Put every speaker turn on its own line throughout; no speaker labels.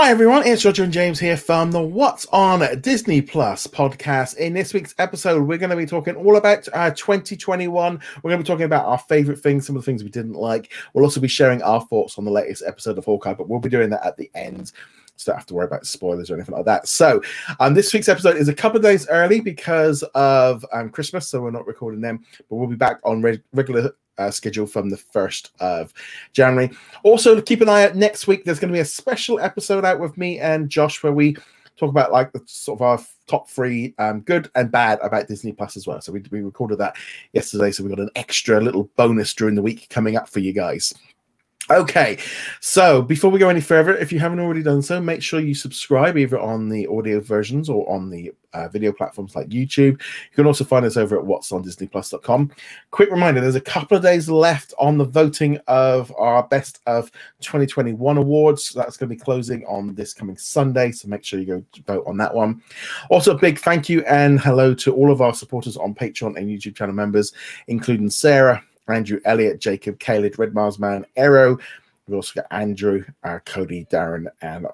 Hi everyone, it's Roger and James here from the What's on Disney Plus podcast. In this week's episode, we're going to be talking all about uh, 2021. We're going to be talking about our favorite things, some of the things we didn't like. We'll also be sharing our thoughts on the latest episode of Hawkeye, but we'll be doing that at the end. So don't have to worry about spoilers or anything like that. So, um, this week's episode is a couple of days early because of um, Christmas, so we're not recording them, but we'll be back on re- regular uh, schedule from the 1st of January. Also, keep an eye out next week. There's going to be a special episode out with me and Josh where we talk about like the sort of our top three um, good and bad about Disney Plus as well. So we, we recorded that yesterday. So we got an extra little bonus during the week coming up for you guys. Okay, so before we go any further, if you haven't already done so, make sure you subscribe either on the audio versions or on the uh, video platforms like YouTube. You can also find us over at what's on disneyplus.com. Quick reminder there's a couple of days left on the voting of our best of 2021 awards. That's going to be closing on this coming Sunday, so make sure you go vote on that one. Also, a big thank you and hello to all of our supporters on Patreon and YouTube channel members, including Sarah, Andrew Elliott, Jacob, Caleb, Red Mars Man, Arrow. We've also got Andrew, uh, Cody, Darren, and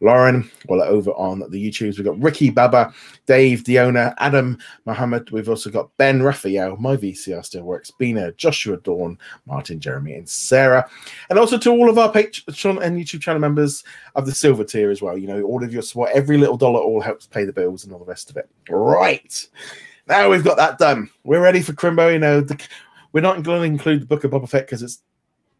Lauren. Well, over on the YouTubes, we've got Ricky, Baba, Dave, Diona, Adam, Mohammed. We've also got Ben, Raphael, my VCR still works, Bina, Joshua, Dawn, Martin, Jeremy, and Sarah. And also to all of our Patreon and YouTube channel members of the silver tier as well. You know, all of your support, every little dollar all helps pay the bills and all the rest of it. Right. Now we've got that done. We're ready for Crimbo. You know, the, we're not going to include the Book of Boba Fett because it's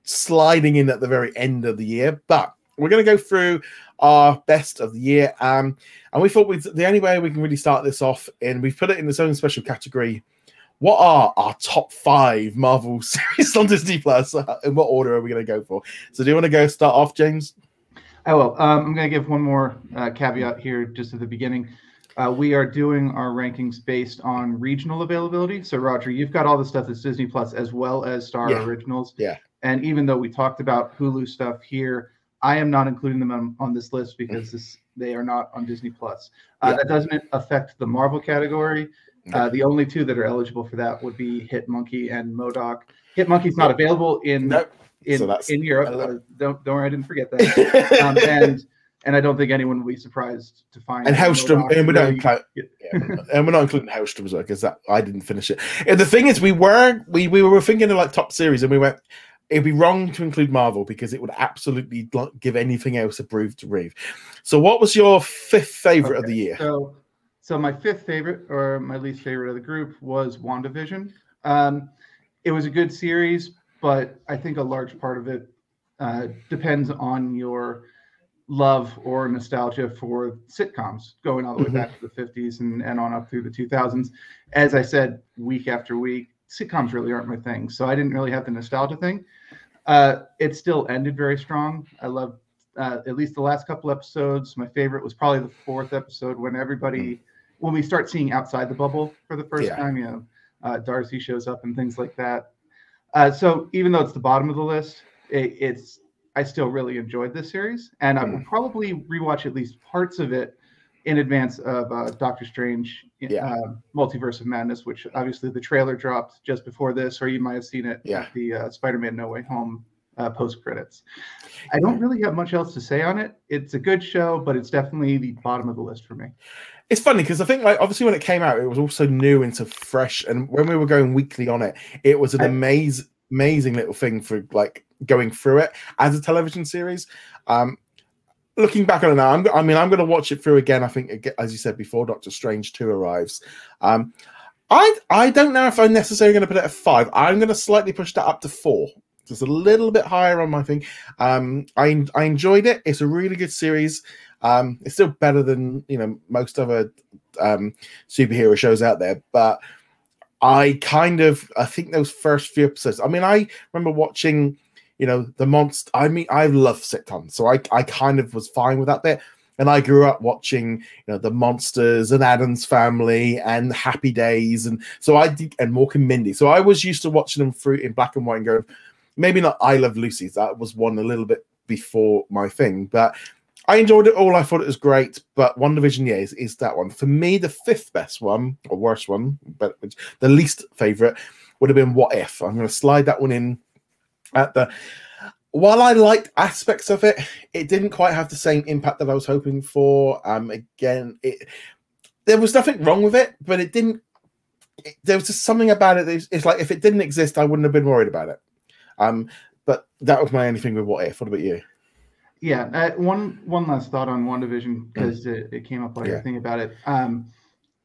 sliding in at the very end of the year, but we're going to go through our best of the year. Um, and we thought the only way we can really start this off, and we've put it in its own special category. What are our top five Marvel series on Disney Plus? In what order are we going to go for? So, do you want to go start off, James?
I will. Um, I'm going to give one more uh, caveat here just at the beginning. Uh, we are doing our rankings based on regional availability. So, Roger, you've got all the stuff that's Disney Plus as well as Star
Yeah.
Originals.
Yeah.
And even though we talked about Hulu stuff here, I am not including them on, on this list because this they are not on Disney Plus. Uh,
Yeah.
That doesn't affect the Marvel category. Uh, the only two that are eligible for that would be Hit Monkey and Modoc. Hit Monkey's not available in
Nope.
in,
So
in Europe. Uh, don't don't worry, I didn't forget that. um, and and I don't think anyone will be surprised to find
and
that Helstrom,
and we don't include, yeah, and we're not including Helstrom as well because that I didn't finish it. And the thing is, we were we we were thinking of like top series, and we went. It'd be wrong to include Marvel because it would absolutely give anything else a proof to breathe. So, what was your fifth favorite of the year?
So, so my fifth favorite or my least favorite of the group was WandaVision. Um, it was a good series, but I think a large part of it uh, depends on your love or nostalgia for sitcoms going all the way
Mhm.
back to the 50s and, and on up through the 2000s. As I said, week after week, sitcoms really aren't my thing. So I didn't really have the nostalgia thing. Uh, it still ended very strong. I loved uh, at least the last couple episodes. My favorite was probably the fourth episode when everybody, when we start seeing outside the bubble for the first
Yeah.
time, you know, uh, Darcy shows up and things like that. Uh, so even though it's the bottom of the list, it, it's I still really enjoyed this series, and I will probably rewatch at least parts of it in advance of uh, Doctor Strange,
Yeah.
uh, Multiverse of Madness, which obviously the trailer dropped just before this, or you might have seen it
Yeah.
at the uh, Spider-Man No Way Home uh, post credits. I don't really have much else to say on it. It's a good show, but it's definitely the bottom of the list for me.
It's funny because I think like obviously when it came out, it was also new and so fresh. And when we were going weekly on it, it was an
I-
amazing, amazing little thing for like going through it as a television series. Um, looking back on it now, I'm, I mean, I'm going to watch it through again. I think, as you said before, Doctor Strange two arrives. Um, I I don't know if I'm necessarily going to put it at five. I'm going to slightly push that up to four. Just a little bit higher on my thing. Um, I I enjoyed it. It's a really good series. Um, it's still better than you know most other um, superhero shows out there, but I kind of I think those first few episodes. I mean, I remember watching, you know, the Munster. I mean, I love sitcoms, so I I kind of was fine with that bit. And I grew up watching, you know, the Munsters and Addams Family and Happy Days, and so I did, and Mork and Mindy. So I was used to watching them through in black and white and go, maybe not I Love Lucy. That was one a little bit before my thing, but I enjoyed it all. I thought it was great, but WandaVision, yeah, is, is that one for me. The fifth best one or worst one, but the least favorite would have been What If. I'm going to slide that one in at the. while I liked aspects of it, it didn't quite have the same impact that I was hoping for. Um, again, it there was nothing wrong with it, but it didn't. It, there was just something about it. It's, it's, like if it didn't exist, I wouldn't have been worried about it. Um, but that was my only thing with what if. What about you?
Yeah, uh, one one last thought on WandaVision because mm. it, it came up while yeah. you're about it. Um,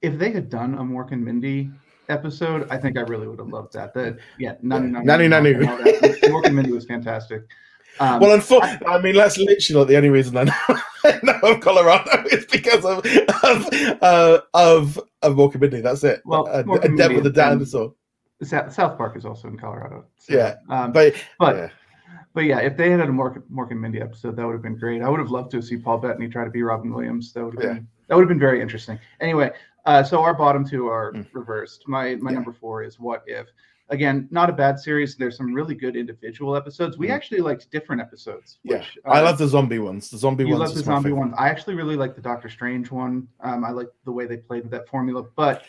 if they had done a Mork and Mindy episode, I think I really would have loved that. That yeah, none, none,
none, none,
Mork and Mindy was fantastic.
Um, well, unfortunately, I, I, mean, that's literally like the only reason I know, I know of Colorado is because of of uh, of of Mork and Mindy. That's it.
Well,
uh, a, a death with a dinosaur.
South Park is also in Colorado.
So, yeah, um, but
but
yeah.
But yeah, if they had a Mork, Mork and Mindy episode, that would have been great. I would have loved to see Paul Bettany try to be Robin Williams. That would have yeah. been that would have been very interesting. Anyway, uh, so our bottom two are mm. reversed. My my yeah. number four is What If. Again, not a bad series. There's some really good individual episodes. We mm. actually liked different episodes.
Which, yeah, uh, I love the zombie ones. The zombie
you
ones.
love the zombie ones. I actually really like the Doctor Strange one. Um, I like the way they played with that formula. But.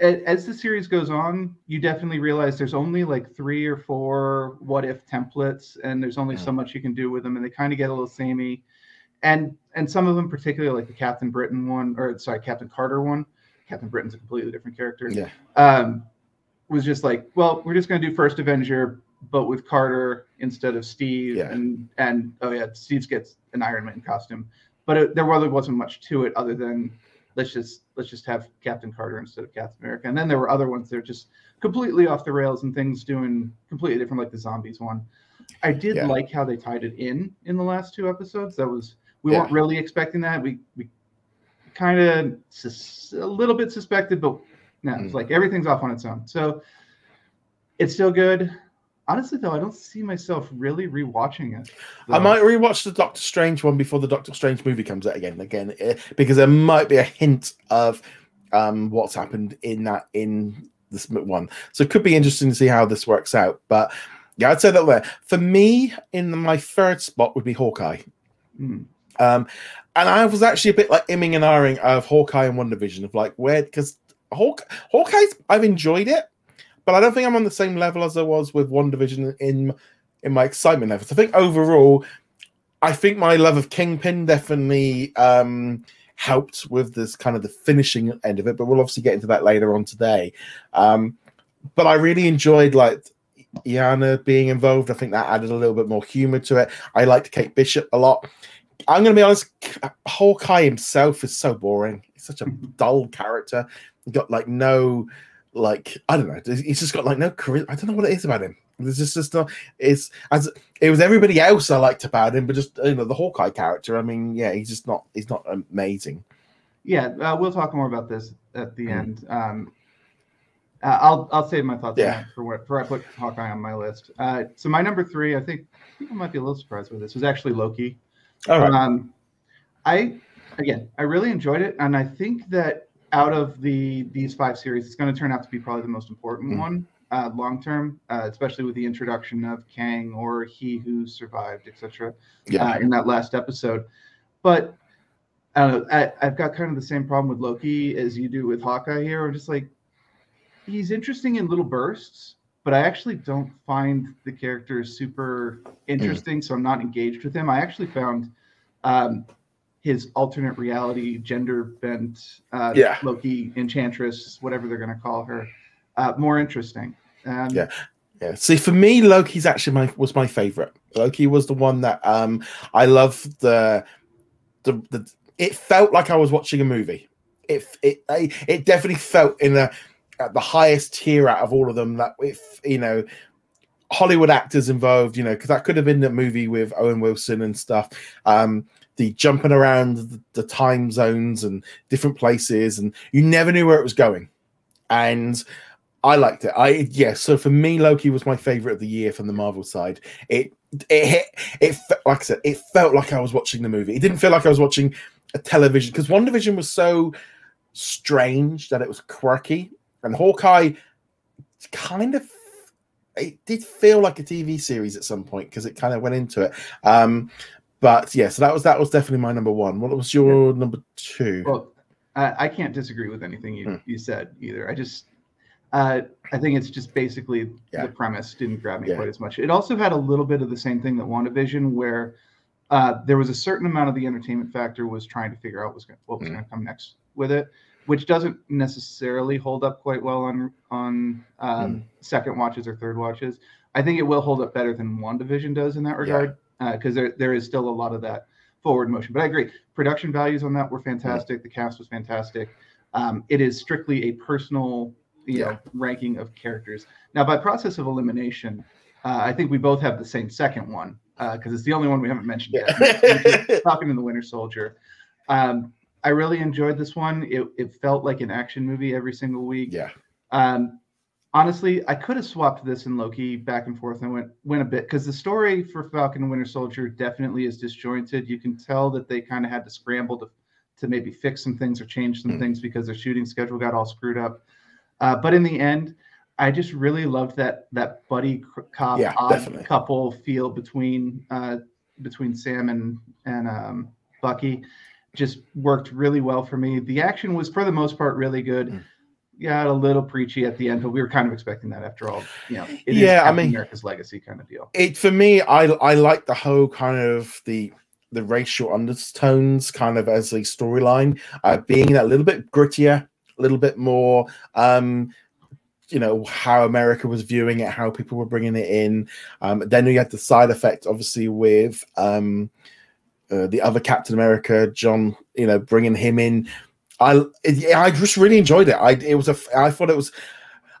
As the series goes on, you definitely realize there's only like three or four what if templates, and there's only so much you can do with them, and they kind of get a little samey and and some of them, particularly like the Captain Britain one, or sorry, Captain Carter one. Captain Britain's a completely different character.
Yeah.
Um, was just like, well, we're just gonna do First Avenger, but with Carter instead of Steve,
yeah.
and and oh yeah, Steve gets an Iron Man costume, but it, there really wasn't much to it other than let's just let's just have Captain Carter instead of Captain America. And then there were other ones that are just completely off the rails and things doing completely different, like the zombies one. I did yeah. like how they tied it in in the last two episodes. That was we yeah. weren't really expecting that. We we kind of sus- a little bit suspected, but no, mm. it's like everything's off on its own. So it's still good. Honestly, though, I don't see myself really rewatching it.
Though. I might rewatch the Doctor Strange one before the Doctor Strange movie comes out again, again, eh, because there might be a hint of um, what's happened in that in this one. So it could be interesting to see how this works out. But yeah, I'd say that there. For me, in my third spot would be Hawkeye.
Mm.
Um, and I was actually a bit like imming and ahhing of Hawkeye and WandaVision of like where because Hawk Hawkeye's I've enjoyed it, but I don't think I'm on the same level as I was with WandaVision in in my excitement levels. I think overall, I think my love of Kingpin definitely um, helped with this kind of the finishing end of it. But we'll obviously get into that later on today. Um, but I really enjoyed like Yelena being involved. I think that added a little bit more humor to it. I liked Kate Bishop a lot. I'm going to be honest. Hawkeye himself is so boring. He's such a dull character. He got like no, like I don't know. He's just got like no career. I don't know what it is about him. There's just just not. It's as it was everybody else I liked about him, but just you know the Hawkeye character. I mean, yeah, he's just not. He's not amazing.
Yeah, uh, we'll talk more about this at the mm. end. Um, uh, I'll I'll save my thoughts
yeah.
for what for I put Hawkeye on my list. Uh, so my number three, I think people might be a little surprised with this, was actually Loki.
All right.
Um, I again, I really enjoyed it, and I think that out of the these five series, it's going to turn out to be probably the most important mm. one uh, long term, uh, especially with the introduction of Kang or He Who Survived, etc.
Yeah.
Uh, in that last episode, but I don't know. I, I've got kind of the same problem with Loki as you do with Hawkeye here. I'm just like, he's interesting in little bursts, but I actually don't find the character super interesting, mm. so I'm not engaged with him. I actually found um, his alternate reality gender bent uh,
yeah.
Loki enchantress, whatever they're going to call her, uh, more interesting.
Um, yeah. Yeah. See, for me, Loki's actually my was my favorite. Loki was the one that um I loved the the the it felt like I was watching a movie. It it it definitely felt in the at the highest tier out of all of them that if you know Hollywood actors involved, you know, because that could have been a movie with Owen Wilson and stuff. Um, the jumping around the, time zones and different places, and you never knew where it was going. And I liked it. I yeah. So for me, Loki was my favorite of the year from the Marvel side. It it hit it like I said, it felt like I was watching the movie. It didn't feel like I was watching a television because WandaVision was so strange that it was quirky, and Hawkeye kind of it did feel like a TV series at some point because it kind of went into it. Um, but yeah, so that was that was definitely my number one. What was your yeah. number two?
Well, I, I, can't disagree with anything you, hmm. you said either. I just Uh, I think it's just basically
Yeah.
the premise didn't grab me
Yeah.
quite as much. It also had a little bit of the same thing that WandaVision, where uh, there was a certain amount of the entertainment factor was trying to figure out what was gonna, what was
Mm.
going to come next with it, which doesn't necessarily hold up quite well on on um,
Mm.
second watches or third watches. I think it will hold up better than WandaVision does in that regard because there there is still a lot of that forward motion. But I agree, production values on that were fantastic. The cast was fantastic. Um, it is strictly a personal, you
Yeah.
know, ranking of characters. Now, by process of elimination, uh, I think we both have the same second one because it's the only one we haven't mentioned yet. Falcon and the Winter Soldier. Um, I really enjoyed this one. It, it felt like an action movie every single week.
Yeah.
Um, honestly, I could have swapped this and Loki back and forth and went went a bit because the story for Falcon and Winter Soldier definitely is disjointed. You can tell that they kind of had to scramble to to maybe fix some things or change some
Mm.
things because their shooting schedule got all screwed up. Uh, but in the end, I just really loved that that buddy cop
Yeah,
odd couple feel between uh, between Sam and and um, Bucky. Just worked really well for me. The action was for the most part really good.
Mm.
Yeah, a little preachy at the end, but we were kind of expecting that after all. You know, it is
Yeah, I mean-
America's legacy kind of deal.
it for me i i like the whole kind of the the racial undertones kind of as a storyline uh being a little bit grittier a little bit more um you know how america was viewing it how people were bringing it in um then you had the side effect obviously with um uh, the other captain america john you know bringing him in i i just really enjoyed it i it was a i thought it was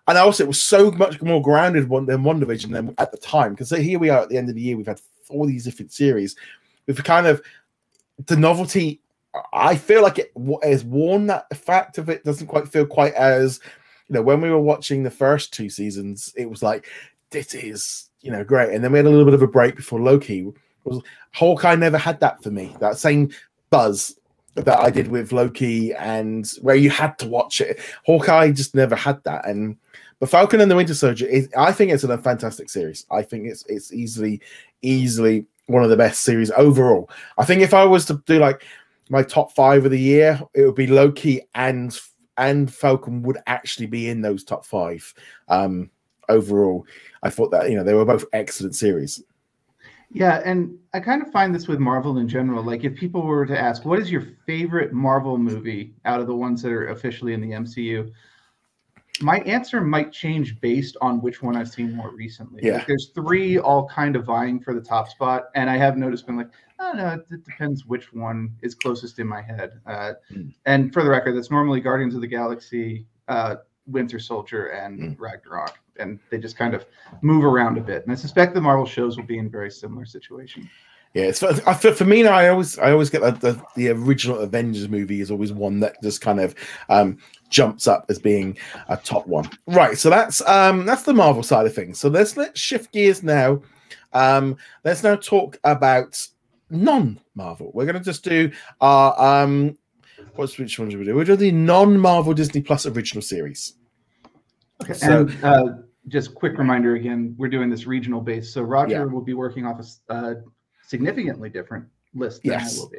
and also it was so much more grounded one than WandaVision than at the time because here we are at the end of the year. We've had all these different series. We've kind of the novelty. I feel like it has worn that fact of it doesn't quite feel quite as you know when we were watching the first two seasons. It was like this is you know great, and then we had a little bit of a break before Loki. Was Hawkeye never had that for me. That same buzz that I did with Loki and where you had to watch it. Hawkeye just never had that. And but Falcon and the Winter Soldier is I think it's a fantastic series. I think it's it's easily, easily one of the best series overall. I think if I was to do like my top five of the year, it would be Loki and and Falcon would actually be in those top five. Um overall. I thought that you know they were both excellent series.
Yeah, and I kind of find this with Marvel in general. Like, if people were to ask, what is your favorite Marvel movie out of the ones that are officially in the MCU? My answer might change based on which one I've seen more recently.
Yeah.
Like, there's three all kind of vying for the top spot, and I have noticed been like, I don't know, it, it depends which one is closest in my head. Uh,
Mm.
And for the record, that's normally Guardians of the Galaxy, uh, Winter Soldier, and
Mm.
Ragnarok, and they just kind of move around a bit. And I suspect the Marvel shows will be in very similar situation.
Yeah, it's for, for, me. I always I always get that the, the original Avengers movie is always one that just kind of um, jumps up as being a top one. Right. So that's um, that's the Marvel side of things. So let's let's shift gears now. Um, let's now talk about non-Marvel. We're going to just do our um, what's which one should we do? We're doing the non-Marvel Disney Plus original series.
Okay.
So-
and uh, just quick reminder again, we're doing this regional base. So Roger
Yeah.
will be working off a uh, significantly different list than
Yes.
I will be.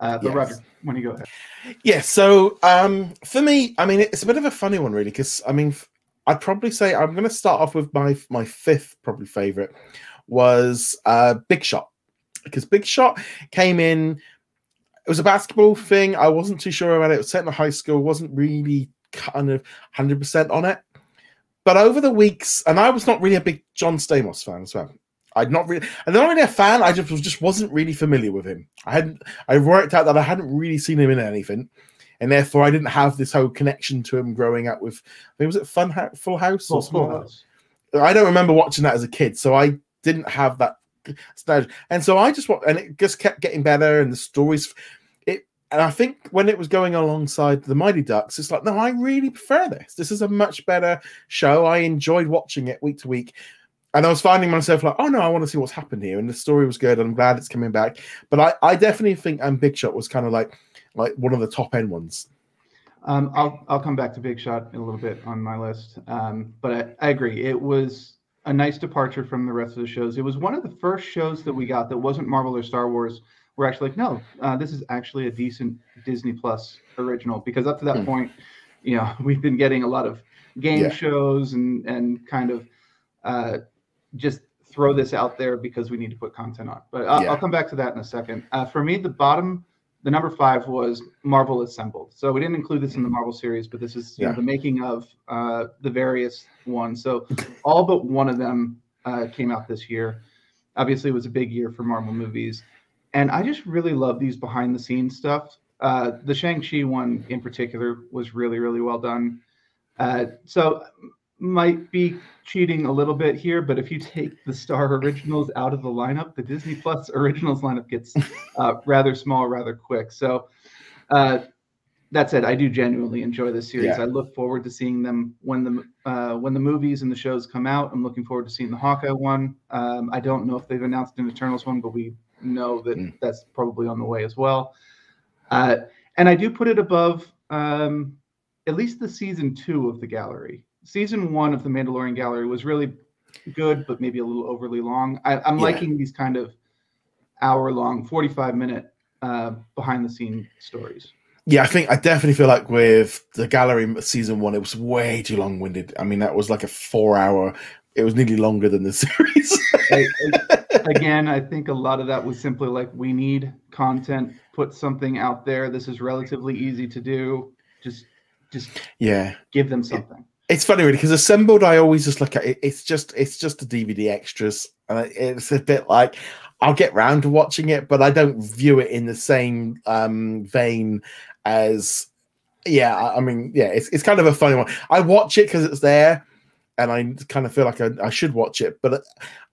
Uh, but
Yes.
Roger, when you go ahead.
Yeah, so um for me, I mean it's a bit of a funny one really because I mean I'd probably say I'm going to start off with my my fifth probably favorite was uh Big Shot because Big Shot came in it was a basketball thing. I wasn't too sure about it. It was set in a high school, wasn't really kind of 100% on it. But over the weeks, and I was not really a big John Stamos fan as well. I'd not really, and not really a fan. I just was just wasn't really familiar with him. I hadn't. I worked out that I hadn't really seen him in anything, and therefore I didn't have this whole connection to him growing up with. I think was it Fun House, Full House or
Full,
something
full
like
house.
I don't remember watching that as a kid, so I didn't have that And so I just watched, and it just kept getting better, and the stories. It, and I think when it was going alongside the Mighty Ducks, it's like, no, I really prefer this. This is a much better show. I enjoyed watching it week to week. And I was finding myself like, oh no, I want to see what's happened here. And the story was good. I'm glad it's coming back. But I, I definitely think um, Big Shot was kind of like like one of the top end ones.
Um, I'll I'll come back to Big Shot in a little bit on my list. Um, but I, I agree. It was a nice departure from the rest of the shows. It was one of the first shows that we got that wasn't Marvel or Star Wars. We're actually like, no, uh, this is actually a decent Disney Plus original because up to that
Hmm.
point, you know we've been getting a lot of game
Yeah.
shows and and kind of uh, just throw this out there because we need to put content on. But I'll,
Yeah.
I'll come back to that in a second. Uh, for me, the bottom, the number five was Marvel Assembled. So we didn't include this in the Marvel series, but this is you know, the making of uh, the various ones. So all but one of them uh, came out this year. Obviously, it was a big year for Marvel movies, and I just really love these behind the scenes stuff. Uh, the Shang Chi one in particular was really really well done. Uh, so might be cheating a little bit here, but if you take the Star Originals out of the lineup, the Disney Plus Originals lineup gets uh, rather small, rather quick. So uh, that said, I do genuinely enjoy this series.
Yeah.
I look forward to seeing them when the uh, when the movies and the shows come out. I'm looking forward to seeing the Hawkeye one. Um, I don't know if they've announced an Eternals one, but we know that
Mm.
that's probably on the way as well. Uh, and I do put it above um, at least the season two of the gallery. Season one of the Mandalorian gallery was really good, but maybe a little overly long. I, I'm
Yeah.
liking these kind of hour long, 45 minute uh, behind the scene stories.
Yeah, I think I definitely feel like with the gallery season one, it was way too long winded. I mean, that was like a four hour. It was nearly longer than the series.
I- again, I think a lot of that was simply like we need content, put something out there. This is relatively easy to do. Just just
yeah,
give them something.
It's funny really because assembled. I always just look at it. It's just it's just the DVD extras, and it's a bit like I'll get round to watching it, but I don't view it in the same um vein as. Yeah, I, I mean, yeah, it's it's kind of a funny one. I watch it because it's there, and I kind of feel like I, I should watch it, but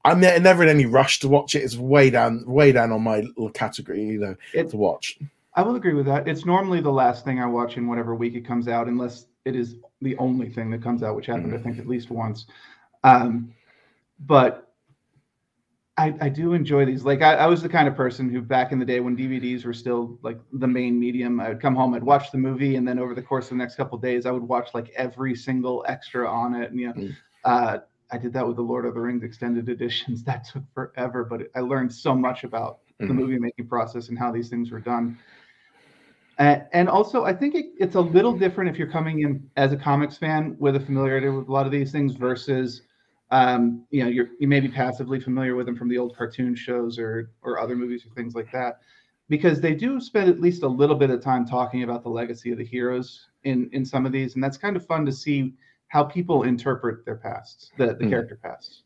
I'm ne- never in any rush to watch it. It's way down, way down on my little category, you know,
It-
to watch.
I will agree with that. It's normally the last thing I watch in whatever week it comes out, unless it is the only thing that comes out, which happened, I think, at least once. Um, but I, I do enjoy these. Like, I, I was the kind of person who, back in the day when DVDs were still like the main medium, I would come home, I'd watch the movie, and then over the course of the next couple of days, I would watch like every single extra on it. And, you know,
Mm.
uh, I did that with the Lord of the Rings extended editions. That took forever, but I learned so much about the
Mhm.
movie making process and how these things were done. And, and also, I think it, it's a little different if you're coming in as a comics fan with a familiarity with a lot of these things versus, um, you know, you're you may be passively familiar with them from the old cartoon shows or or other movies or things like that, because they do spend at least a little bit of time talking about the legacy of the heroes in in some of these, and that's kind of fun to see how people interpret their pasts, the the
Mm.
character pasts.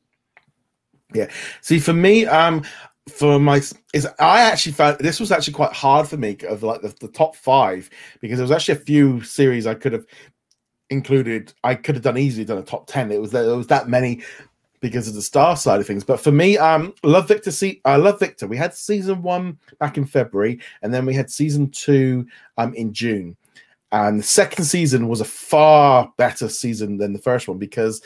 Yeah.
See, for me, um, for my is I actually found this was actually quite hard for me of like the, the top five because there was actually a few series I could have included. I could have done easily done a top ten. It was there was that many because of the star side of things. But for me, um, love Victor. See, I love Victor. We had season one back in February, and then we had season two um in June. And the second season was a far better season than the first one because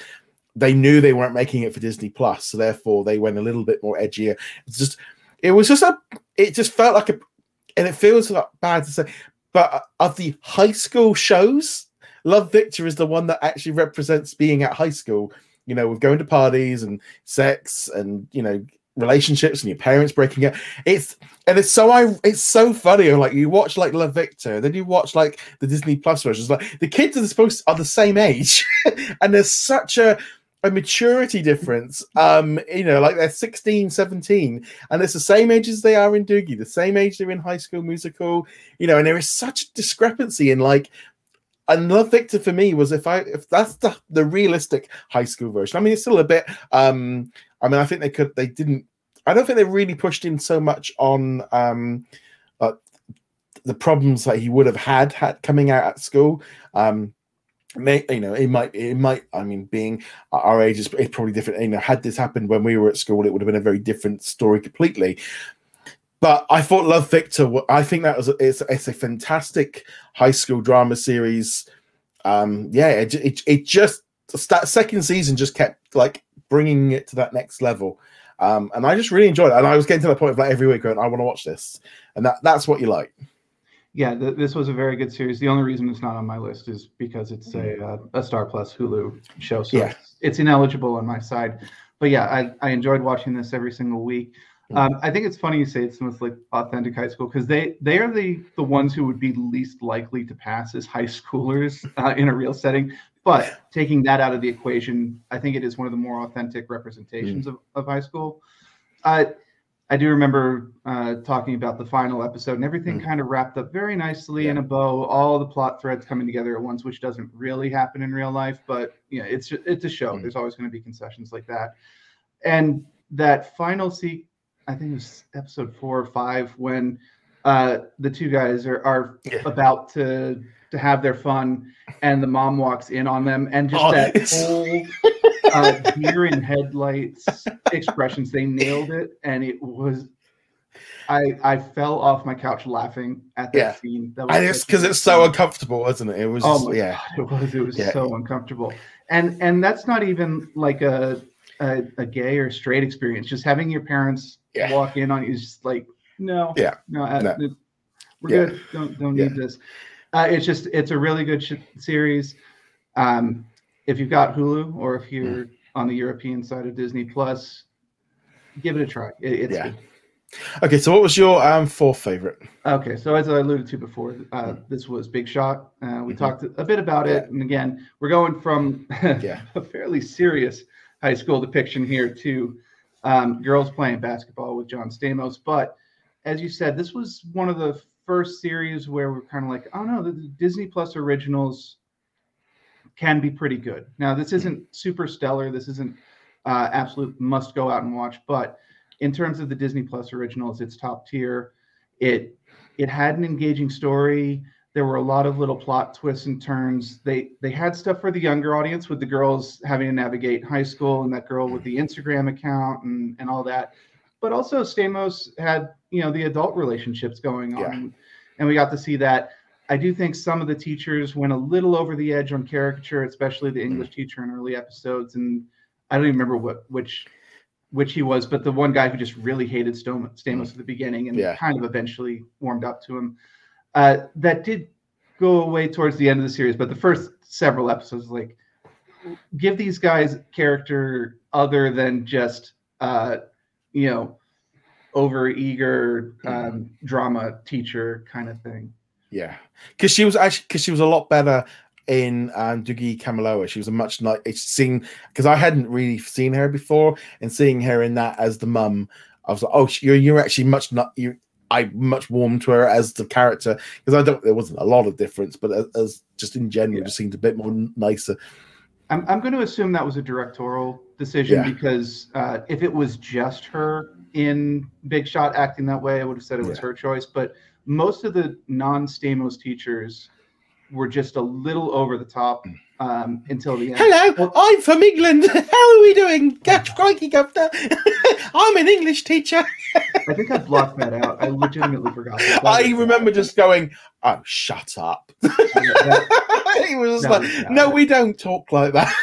they knew they weren't making it for Disney Plus, so therefore they went a little bit more edgier. It's just, it was just a, it just felt like a, and it feels like bad to say, but of the high school shows, Love Victor is the one that actually represents being at high school. You know, with going to parties and sex and you know relationships and your parents breaking up. It's and it's so I it's so funny. Like you watch like Love Victor, then you watch like the Disney Plus versions. Like the kids are supposed to, are the same age, and there's such a a maturity difference. Um, you know, like they're 16, 17, and it's the same age as they are in Doogie, the same age they're in High School Musical. You know, and there is such a discrepancy in like. another Victor for me was if I if that's the the realistic high school version. I mean, it's still a bit. um I mean, I think they could. They didn't. I don't think they really pushed in so much on um uh, the problems that he would have had had coming out at school. Um, may, you know, it might, it might. I mean, being our age is it's probably different. You know, had this happened when we were at school, it would have been a very different story completely. But I thought Love Victor. I think that was it's, it's a fantastic high school drama series. Um, yeah, it, it, it just that second season just kept like bringing it to that next level. Um, and I just really enjoyed it. And I was getting to the point of like every week going, I want to watch this, and that that's what you like.
Yeah, th- this was a very good series. The only reason it's not on my list is because it's a uh, a Star Plus Hulu show, so
Yeah.
it's, it's ineligible on my side. But yeah, I, I enjoyed watching this every single week. Um, I think it's funny you say it's the most like authentic high school because they they are the the ones who would be least likely to pass as high schoolers uh, in a real setting. But taking that out of the equation, I think it is one of the more authentic representations mm. of, of high school. Uh, I do remember uh, talking about the final episode, and everything mm. kind of wrapped up very nicely yeah. in a bow. All the plot threads coming together at once, which doesn't really happen in real life, but you know, it's it's a show. Mm. There's always going to be concessions like that, and that final sequence I think it was episode four or five when uh, the two guys are, are yeah. about to to have their fun, and the mom walks in on them, and just oh, that whole uh, deer in headlights expressions. They nailed it, and it was. I I fell off my couch laughing at that yeah. scene.
That and it's because it's so uncomfortable, isn't it? It was.
Oh yeah. God, it was. It was yeah. so uncomfortable, and and that's not even like a a, a gay or straight experience. Just having your parents yeah. walk in on you is just like, no,
yeah,
no, uh, no. It, we're yeah. good. Don't don't need this. Uh, it's just it's a really good sh- series. Um, if you've got Hulu or if you're mm. on the European side of Disney Plus, give it a try. It, it's yeah. Good.
Okay, so what was your um fourth favorite?
Okay, so as I alluded to before, uh, mm. this was Big Shot. Uh, we mm-hmm. talked a bit about yeah. it, and again, we're going from yeah. a fairly serious high school depiction here to um, girls playing basketball with John Stamos. But as you said, this was one of the first series where we're kind of like, oh no, the Disney Plus originals can be pretty good. Now, this isn't super stellar. This isn't uh, absolute must go out and watch. But in terms of the Disney Plus originals, it's top tier. It it had an engaging story there were a lot of little plot twists and turns. They they had stuff for the younger audience with the girls having to navigate high school and that girl with the Instagram account and and all that. But also Stamos had, you know, the adult relationships going on. Yeah. And we got to see that. I do think some of the teachers went a little over the edge on caricature, especially the English mm. teacher in early episodes. And I don't even remember what which which he was, but the one guy who just really hated Stamos mm. at the beginning and yeah. kind of eventually warmed up to him. Uh, that did go away towards the end of the series, but the first several episodes, like, give these guys character other than just, uh, you know, over eager um, mm-hmm. drama teacher kind of thing.
Yeah, because she was actually because she was a lot better in um, Doogie Kamealoha. She was a much nice. It's seen because I hadn't really seen her before, and seeing her in that as the mum, I was like, oh, you're you're actually much not you I much warmed to her as the character because I don't. There wasn't a lot of difference, but as, as just in general, yeah. just seemed a bit more nicer.
I'm I'm going to assume that was a directorial decision yeah. because uh, if it was just her in Big Shot acting that way, I would have said it was yeah. her choice. But most of the non-Stamos teachers were just a little over the top um, until the end.
Hello, I'm from England. How are we doing? Catch crikey, governor. I'm an English teacher.
I think I blocked that out. I legitimately forgot.
I remember just going, "Oh, shut up." he was no, like, "No, we don't talk like that."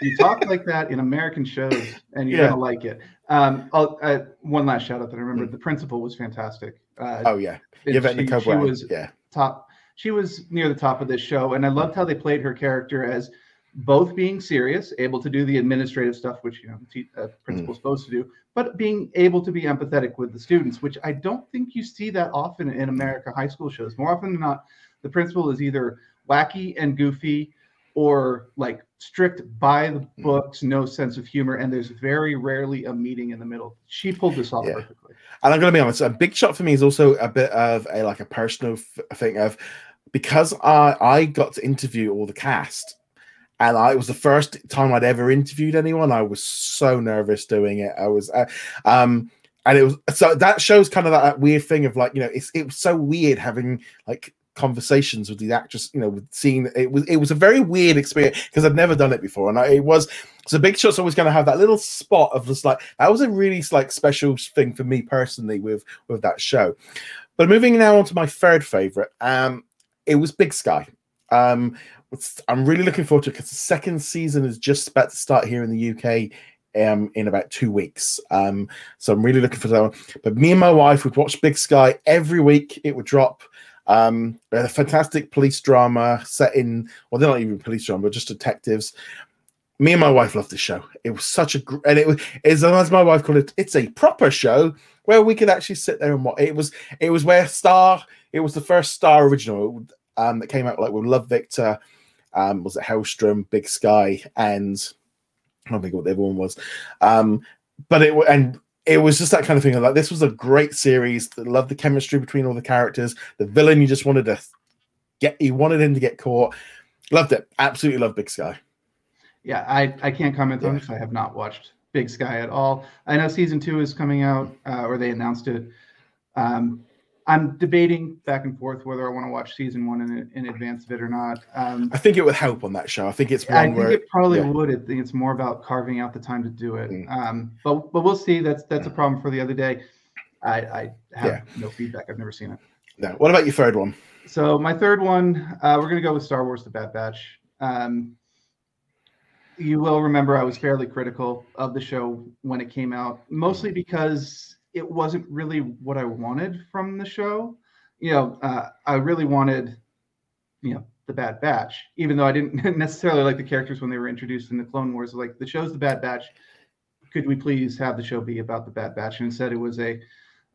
you talk like that in American shows, and you're yeah. gonna like it. Um, uh, one last shout out that I remember: mm. the principal was fantastic.
Uh, oh yeah, Yvette
she, she was yeah top she was near the top of this show, and I loved how they played her character as both being serious, able to do the administrative stuff, which you know the uh, principal's mm. supposed to do, but being able to be empathetic with the students, which I don't think you see that often in America high school shows. More often than not, the principal is either wacky and goofy, or like strict by the mm. books, no sense of humor, and there's very rarely a meeting in the middle. She pulled this off yeah. perfectly.
And I'm going to be honest, a big shot for me is also a bit of a like a personal thing of because I I got to interview all the cast. And I, it was the first time I'd ever interviewed anyone. I was so nervous doing it. I was, uh, um, and it was so that shows kind of that, that weird thing of like you know it's it was so weird having like conversations with the actress, you know, with seeing it was it was a very weird experience because I'd never done it before, and I, it was so Big Shot's always going to have that little spot of just like that was a really like special thing for me personally with with that show. But moving now on to my third favorite, um, it was Big Sky. Um, I'm really looking forward to it because the second season is just about to start here in the UK um, in about two weeks. Um, so I'm really looking for that one. But me and my wife would watch Big Sky every week. It would drop. Um, a fantastic police drama set in, well, they're not even police drama, just detectives. me and my wife loved the show. It was such a and it was as as my wife called it, it's a proper show where we could actually sit there and watch. It was it was where Star. It was the first Star original um, that came out like with Love Victor. Um, was it Helstrom, Big Sky, and I don't think what the other one was. Um, but it and it was just that kind of thing. Like this was a great series. Love the chemistry between all the characters. The villain you just wanted to get. You wanted him to get caught. Loved it. Absolutely loved Big Sky.
Yeah, I, I can't comment on this. I have not watched Big Sky at all. I know season two is coming out, uh, or they announced it. Um, I'm debating back and forth whether I want to watch season one in, in advance of it or not. Um,
I think it would help on that show. I think it's one
I think
where
it probably
yeah.
would. I think it's more about carving out the time to do it.
Mm.
Um, but but we'll see. That's that's a problem for the other day. I, I have
Yeah.
no feedback. I've never seen it.
no. What about your third one?
So my third one, uh, we're gonna go with Star Wars: The Bad Batch. Um, you will remember I was fairly critical of the show when it came out, mostly because it wasn't really what I wanted from the show. You know, uh, I really wanted, you know, the Bad Batch, even though I didn't necessarily like the characters when they were introduced in the Clone Wars. Like the show's the Bad Batch. Could we please have the show be about the Bad Batch? And instead, it was a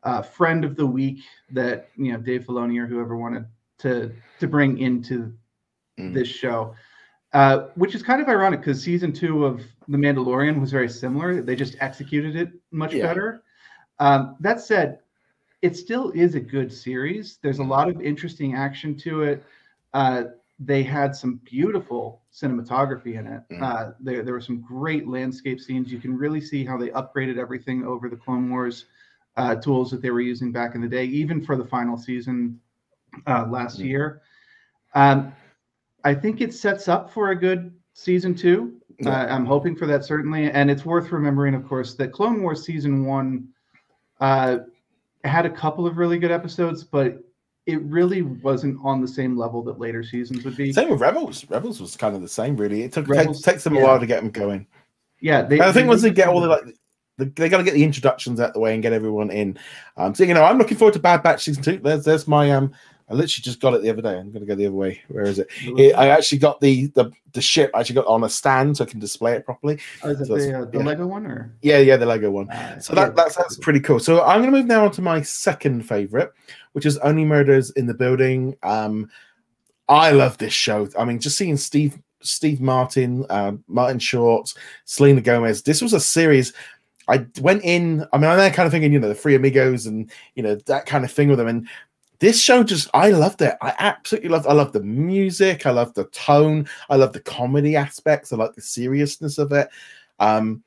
uh, friend of the week that you know Dave Filoni or whoever wanted to to bring into
Mm.
this show, uh, which is kind of ironic because season two of The Mandalorian was very similar. They just executed it much
Yeah.
better. Um, that said, it still is a good series. There's a lot of interesting action to it. Uh, they had some beautiful cinematography in it.
Mm.
Uh, there, there were some great landscape scenes. You can really see how they upgraded everything over the Clone Wars uh, tools that they were using back in the day, even for the final season uh, last
Mm.
year. Um, I think it sets up for a good season two.
Yeah.
Uh, I'm hoping for that certainly, and it's worth remembering, of course, that Clone Wars season one uh, had a couple of really good episodes, but it really wasn't on the same level that later seasons would be.
Same with Rebels. Rebels was kind of the same, really. It took
Rebels,
takes, them a
yeah.
while to get them going.
Yeah, they,
I think once they get all the like, the, they got to get the introductions out the way and get everyone in. Um, so you know, I'm looking forward to Bad Batch season two. There's there's my um. I literally just got it the other day. I'm gonna go the other way. Where is it? It- I actually got the the the ship. I actually got it on a stand so I can display it properly.
Oh, is it
so
the, uh, the
yeah.
Lego one or?
Yeah, yeah, the Lego one.
Uh,
So
yeah,
that that's that's pretty cool. So I'm gonna move now on to my second favorite, which is Only Murders in the Building. Um, I love this show. I mean, just seeing Steve Steve Martin, uh, Martin Short, Selena Gomez. This was a series. I went in. I mean, I'm there kind of thinking, you know, the Three Amigos and you know that kind of thing with them. And this show just, I loved it. I absolutely loved. I love the music. I love the tone. I love the comedy aspects. I like the seriousness of it. Um,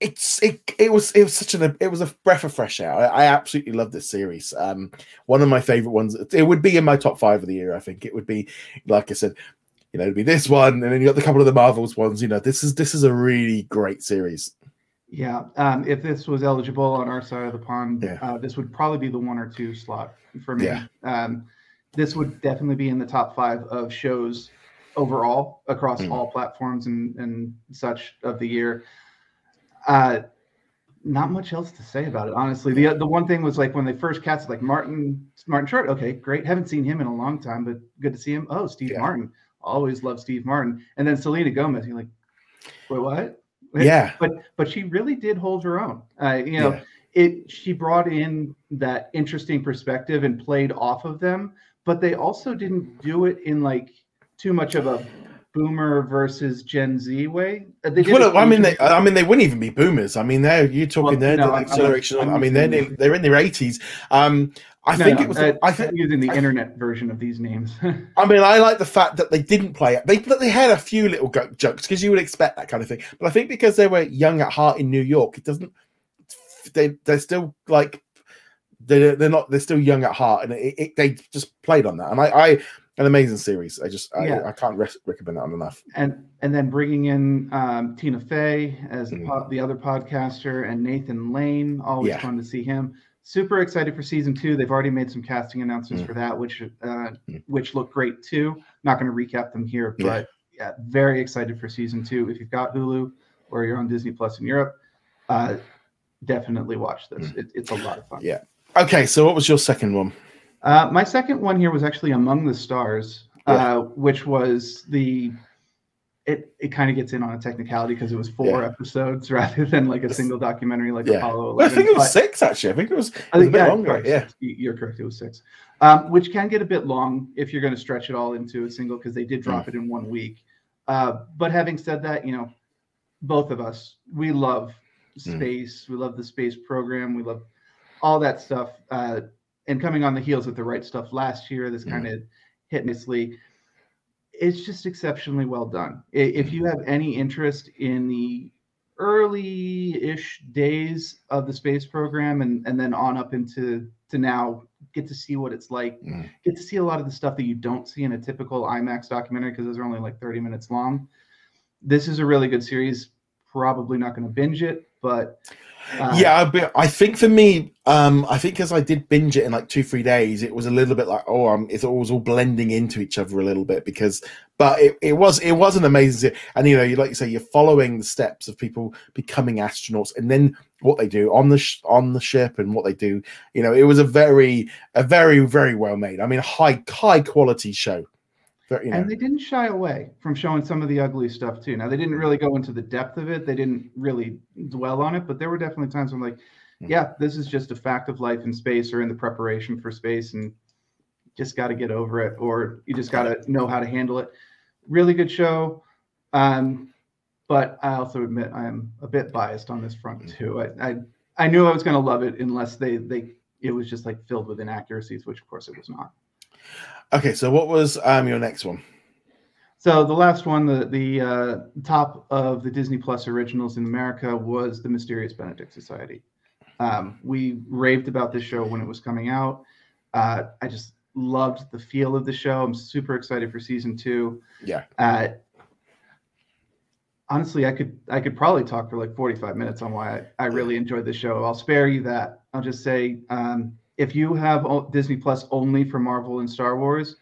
it's it it was it was such an it was a breath of fresh air. I, I absolutely love this series. Um, one of my favorite ones. It would be in my top five of the year. I think it would be, like I said, you know, it'd be this one, and then you got the couple of the Marvels ones. You know, this is this is a really great series.
Yeah, um, if this was eligible on our side of the pond,
Yeah.
uh, this would probably be the one or two slot for me.
Yeah.
Um, this would definitely be in the top five of shows overall across
Mm.
all platforms and, and such of the year. Uh, not much else to say about it, honestly. The the one thing was like when they first cast like Martin Martin Short. Okay, great. Haven't seen him in a long time, but good to see him. Oh, Steve
Yeah.
Martin. Always love Steve Martin. And then Selena Gomez. You're like, wait, what?
Yeah,
but but she really did hold her own. Uh, you know,
Yeah.
it she brought in that interesting perspective and played off of them, but they also didn't do it in like too much of a boomer versus Gen Z way. Uh,
Well, I mean, they. I mean, they wouldn't even be boomers. I mean, they're you're talking
Well,
they're
no,
the
I'm- I'm-
generation.
I'm
I mean, they're in- they're in their eighties. Um, I
No,
think
no,
it was.
uh,
I think
using the
I-
internet version of these names.
I mean, I like the fact that they didn't play it. They they had a few little go- jokes because you would expect that kind of thing. But I think because they were young at heart in New York, it doesn't. They they're still like they're they're not they're still young at heart, and it, it, they just played on that. And I, I an amazing series. I just I,
Yeah.
I can't res- recommend that enough.
and and then bringing in um, Tina Fey as the,
Mm.
po- the other podcaster and Nathan Lane. Always
Yeah.
fun to see him. Super excited for season two. They've already made some casting announcements
Mm.
for that, which uh,
Mm.
which look great too. Not going to recap them here, but yeah, very excited for season two. If you've got Hulu or you're on Disney Plus in Europe, uh, definitely watch this. It, it's a lot of fun.
Mm. Yeah. Okay, so what was your second one?
Uh, my second one here was actually Among the Stars,
Yeah.
uh, which was the it it kind of gets in on a technicality because it was four yeah. episodes rather than like a single documentary like yeah. Apollo 11.
Well, I think it was but, six actually. I think it was, was a bit yeah, longer. Yeah,
you're correct. It was six, um, which can get a bit long if you're going to stretch it all into a single because they did drop mm. it in one week. Uh, but having said that, you know, both of us we love mm. space. Mm. We love the space program. We love all that stuff. Uh, and coming on the heels of the right stuff last year, this mm. kind of hit nicely it's just exceptionally well done. If you have any interest in the early-ish days of the space program and, and then on up into to now get to see what it's like mm. get to see a lot of the stuff that you don't see in a typical imax documentary because those are only like 30 minutes long this is a really good series probably not going to binge it but
uh, yeah, I think for me, um, I think as I did binge it in like two, three days, it was a little bit like, oh, um, it was all blending into each other a little bit because, but it, it was it was an amazing, and you know, you like you say, you're following the steps of people becoming astronauts, and then what they do on the sh- on the ship and what they do. You know, it was a very, a very, very well made. I mean, high high quality show
you know. And they didn't shy away from showing some of the ugly stuff too. Now they didn't really go into the depth of it. They didn't really dwell on it, but there were definitely times when I'm like, hmm. yeah, this is just a fact of life in space or in the preparation for space, and just got to get over it, or you just got to know how to handle it. Really good show. Um, but I also admit I am a bit biased on this front hmm. too. I I, I knew I was going to love it unless they they it was just like filled with inaccuracies, which of course it was not.
Okay, so what was um your next one?
So the last one, the the uh, top of the Disney Plus originals in America was the Mysterious Benedict Society. Um, we raved about this show when it was coming out. Uh, I just loved the feel of the show. I'm super excited for season two.
Yeah.
Uh, honestly, I could I could probably talk for like 45 minutes on why I, I really enjoyed the show. I'll spare you that. I'll just say um, if you have Disney Plus only for Marvel and Star Wars,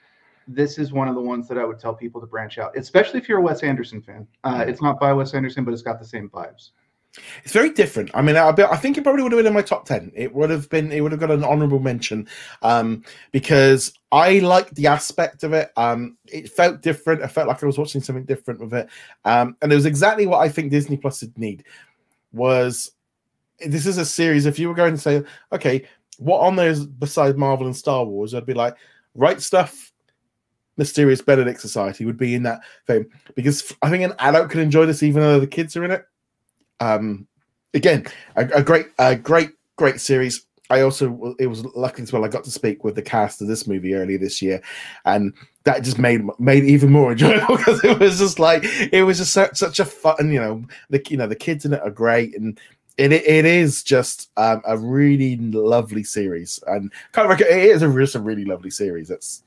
this is one of the ones that I would tell people to branch out, especially if you're a Wes Anderson fan. Uh, it's not by Wes Anderson, but it's got the same vibes.
It's very different. I mean, I, I think it probably would have been in my top ten. It would have been. It would have got an honourable mention um, because I liked the aspect of it. Um, it felt different. I felt like I was watching something different with it, um, and it was exactly what I think Disney Plus would need. Was this is a series? If you were going to say, okay, what on is besides Marvel and Star Wars, I'd be like, right stuff, Mysterious Benedict Society would be in that thing because I think an adult can enjoy this even though the kids are in it. Um, again, a, a great, a great, great series. I also it was lucky as well. I got to speak with the cast of this movie earlier this year, and that just made made it even more enjoyable because it was just like it was just such, such a fun. You know, the you know the kids in it are great, and it it is just um, a really lovely series, and kind of it is a just a really lovely series. It's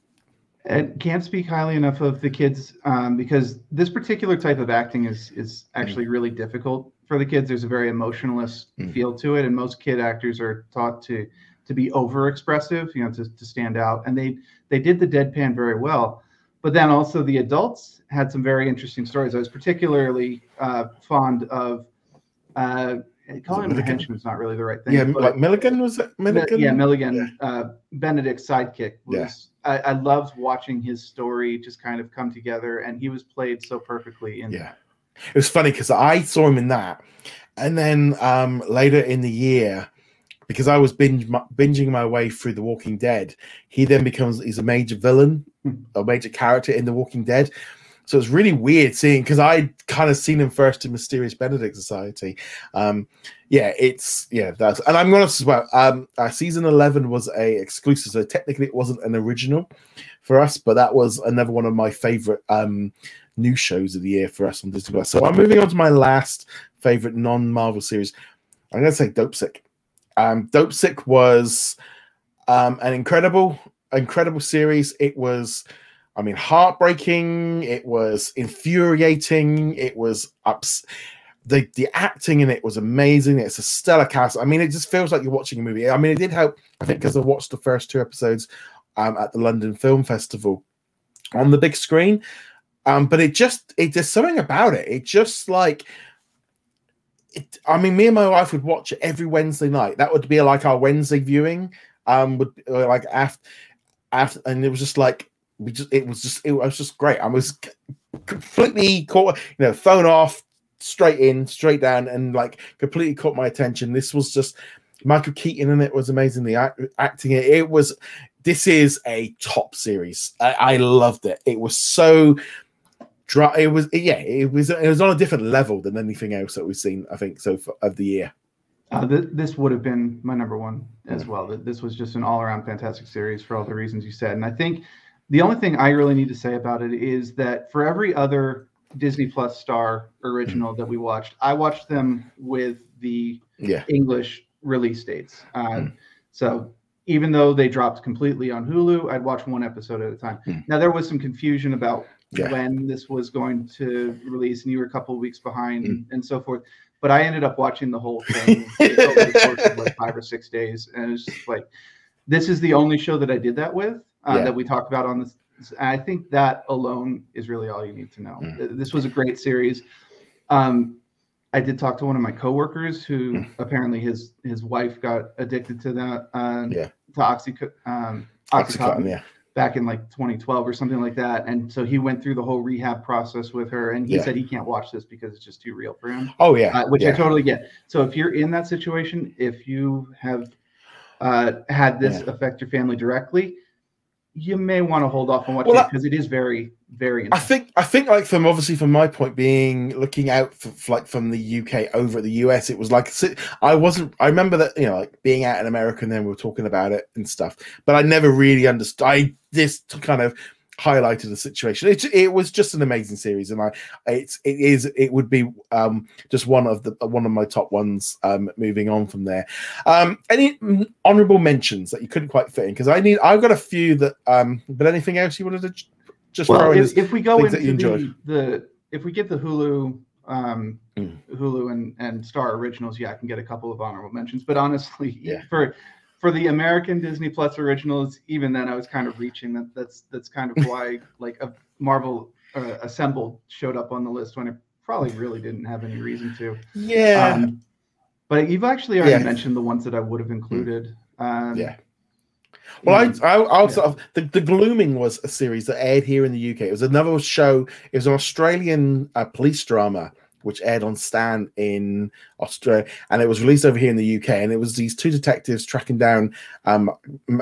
and can't speak highly enough of the kids um, because this particular type of acting is is actually mm. really difficult for the kids. There's a very emotionalist mm. feel to it, and most kid actors are taught to to be over expressive, you know, to, to stand out. And they they did the deadpan very well. But then also the adults had some very interesting stories. I was particularly uh, fond of uh, calling him a henchman is not really the right thing.
Yeah, like Milligan was it? Milligan?
Yeah, Milligan. Yeah. Uh, Benedict's sidekick was. Yeah. I, I, loved watching his story just kind of come together, and he was played so perfectly in.
Yeah, it was funny because I saw him in that, and then um, later in the year, because I was binge, binging my way through The Walking Dead, he then becomes he's a major villain, hmm. a major character in The Walking Dead. So it's really weird seeing because I kind of seen him first in Mysterious Benedict Society. Um, yeah, it's yeah, that's and I'm gonna as well. Um, uh, season eleven was a exclusive, so technically it wasn't an original for us, but that was another one of my favorite um new shows of the year for us on Disney Plus. So I'm moving on to my last favorite non-Marvel series. I'm gonna say Dopesick. Um, Dopesick was um, an incredible, incredible series. It was I mean, heartbreaking. It was infuriating. It was ups. The the acting in it was amazing. It's a stellar cast. I mean, it just feels like you're watching a movie. I mean, it did help. I think because I watched the first two episodes um, at the London Film Festival on the big screen. Um, but it just it there's something about it. It just like it, I mean, me and my wife would watch it every Wednesday night. That would be like our Wednesday viewing. Um, would like after after, and it was just like we just it was just it was just great. I was completely caught. You know, phone off, straight in, straight down, and like completely caught my attention. This was just Michael Keaton and it was amazingly act- acting it. It was. This is a top series. I, I loved it. It was so dry. It was yeah. It was it was on a different level than anything else that we've seen. I think so far of the year.
Uh, th- this would have been my number one as well. That this was just an all-around fantastic series for all the reasons you said, and I think the only thing I really need to say about it is that for every other Disney Plus Star original that we watched, I watched them with the
Yeah.
English release dates. Uh,
Mm.
So even though they dropped completely on Hulu, I'd watch one episode at a time.
Mm.
Now there was some confusion about
Yeah.
when this was going to release, and you were a couple of weeks behind,
Mm.
and, so forth. But I ended up watching the whole thing over the course of like five or six days, and it's just like this is the only show that I did that with uh,
Yeah.
that we talked about on this. And I think that alone is really all you need to know.
Mm.
This was a great series. Um, I did talk to one of my coworkers who
Mm.
apparently his his wife got addicted to that uh,
Yeah.
to oxy um,
Oxycontin, yeah.
back in like 2012 or something like that. And so he went through the whole rehab process with her, and he
Yeah.
said he can't watch this because it's just too real for him,
Oh yeah.
uh, which I totally get. So if you're in that situation, if you have uh, had this affect your family directly, you may want to hold off on watching
Well,
it because it is very, very.
I think I think like from obviously from my point being looking out for, for, like from the UK over at the US, it was like I wasn't. I remember that you know like being out in America and then we were talking about it and stuff, but I never really understood. I this kind of highlighted the situation. It, it was just an amazing series, and I it's it is it would be um just one of the one of my top ones. Um, moving on from there, um, any honorable mentions that you couldn't quite fit in because I need I've got a few that um, but anything else you wanted to just throw
well,
in?
if, if we go
things that you
into the, the if we get the Hulu um
Mm.
Hulu and and Star originals, yeah, I can get a couple of honorable mentions. But honestly,
Yeah.
for for the American Disney Plus originals, even then I was kind of reaching. That that's that's kind of why like a Marvel uh, Assembled showed up on the list when it probably really didn't have any reason to.
Yeah.
Um, but you've actually already
Yeah.
mentioned the ones that I would have included. Um,
Yeah. well, I, I, I'll
yeah.
sort of the, the Gloaming was a series that aired here in the UK. It was another show. It was an Australian uh, police drama which aired on Stan in Australia, and it was released over here in the UK. And it was these two detectives tracking down um,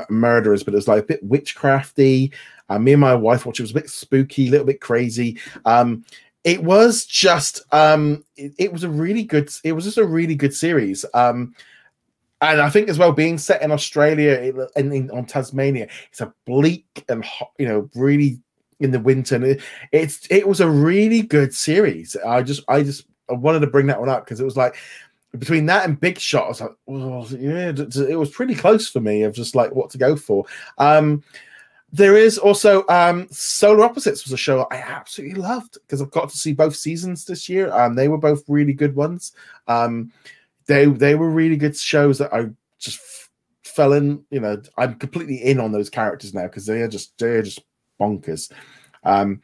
murderers, but it was like a bit witchcrafty. Uh, me and my wife watched. It was a bit spooky, a little bit crazy. Um, it was just um, it, it was a really good. It was just a really good series. Um, and I think as well, being set in Australia and in, on Tasmania, it's a bleak and hot, you know, really in the winter. And it, it's it was a really good series. I just I just I wanted to bring that one up because it was like between that and Big Shot, I was like, oh, yeah, it was pretty close for me of just like what to go for. Um, there is also um, Solar Opposites was a show I absolutely loved because I've got to see both seasons this year. and they were both really good ones. Um, they they were really good shows that I just fell in. You know, I'm completely in on those characters now because they are just they're just bonkers. Um,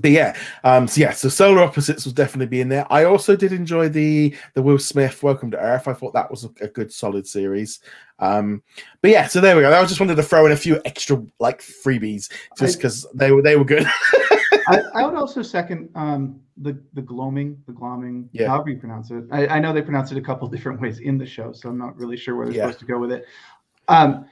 but yeah, um, so yeah, so Solar Opposites was definitely being there. I also did enjoy the the Will Smith Welcome to Earth. I thought that was a, a good solid series. Um, but yeah, so there we go. I just wanted to throw in a few extra like freebies just because they were they were good.
I, I would also second um, the the gloaming, the gloaming,
Yeah.
however you pronounce it. I, I know they pronounce it a couple different ways in the show, so I'm not really sure where they're
Yeah.
supposed to go with it. Um,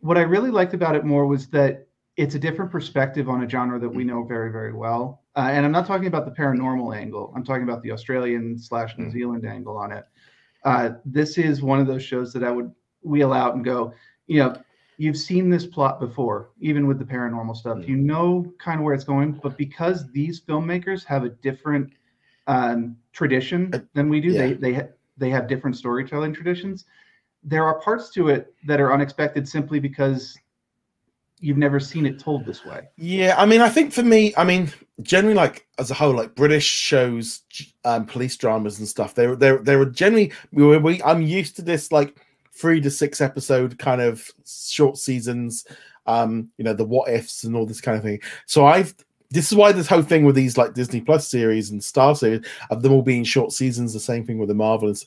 what I really liked about it more was that it's a different perspective on a genre that we know very, very well. Uh, and I'm not talking about the paranormal angle. I'm talking about the Australian slash New
Mm.
Zealand angle on it. Uh, this is one of those shows that I would wheel out and go, you know, you've seen this plot before, even with the paranormal stuff. You know kind of where it's going, but because these filmmakers have a different um, tradition
Uh,
than we do,
yeah.
they they ha- they have different storytelling traditions. There are parts to it that are unexpected simply because you've never seen it told this way.
Yeah, I mean, I think for me, I mean, generally, like as a whole, like British shows, um, police dramas and stuff, they're they're they were generally we, we I'm used to this like three to six episode kind of short seasons, um, you know, the what ifs and all this kind of thing. So I've this is why this whole thing with these like Disney Plus series and Star series of them all being short seasons, the same thing with the Marvels.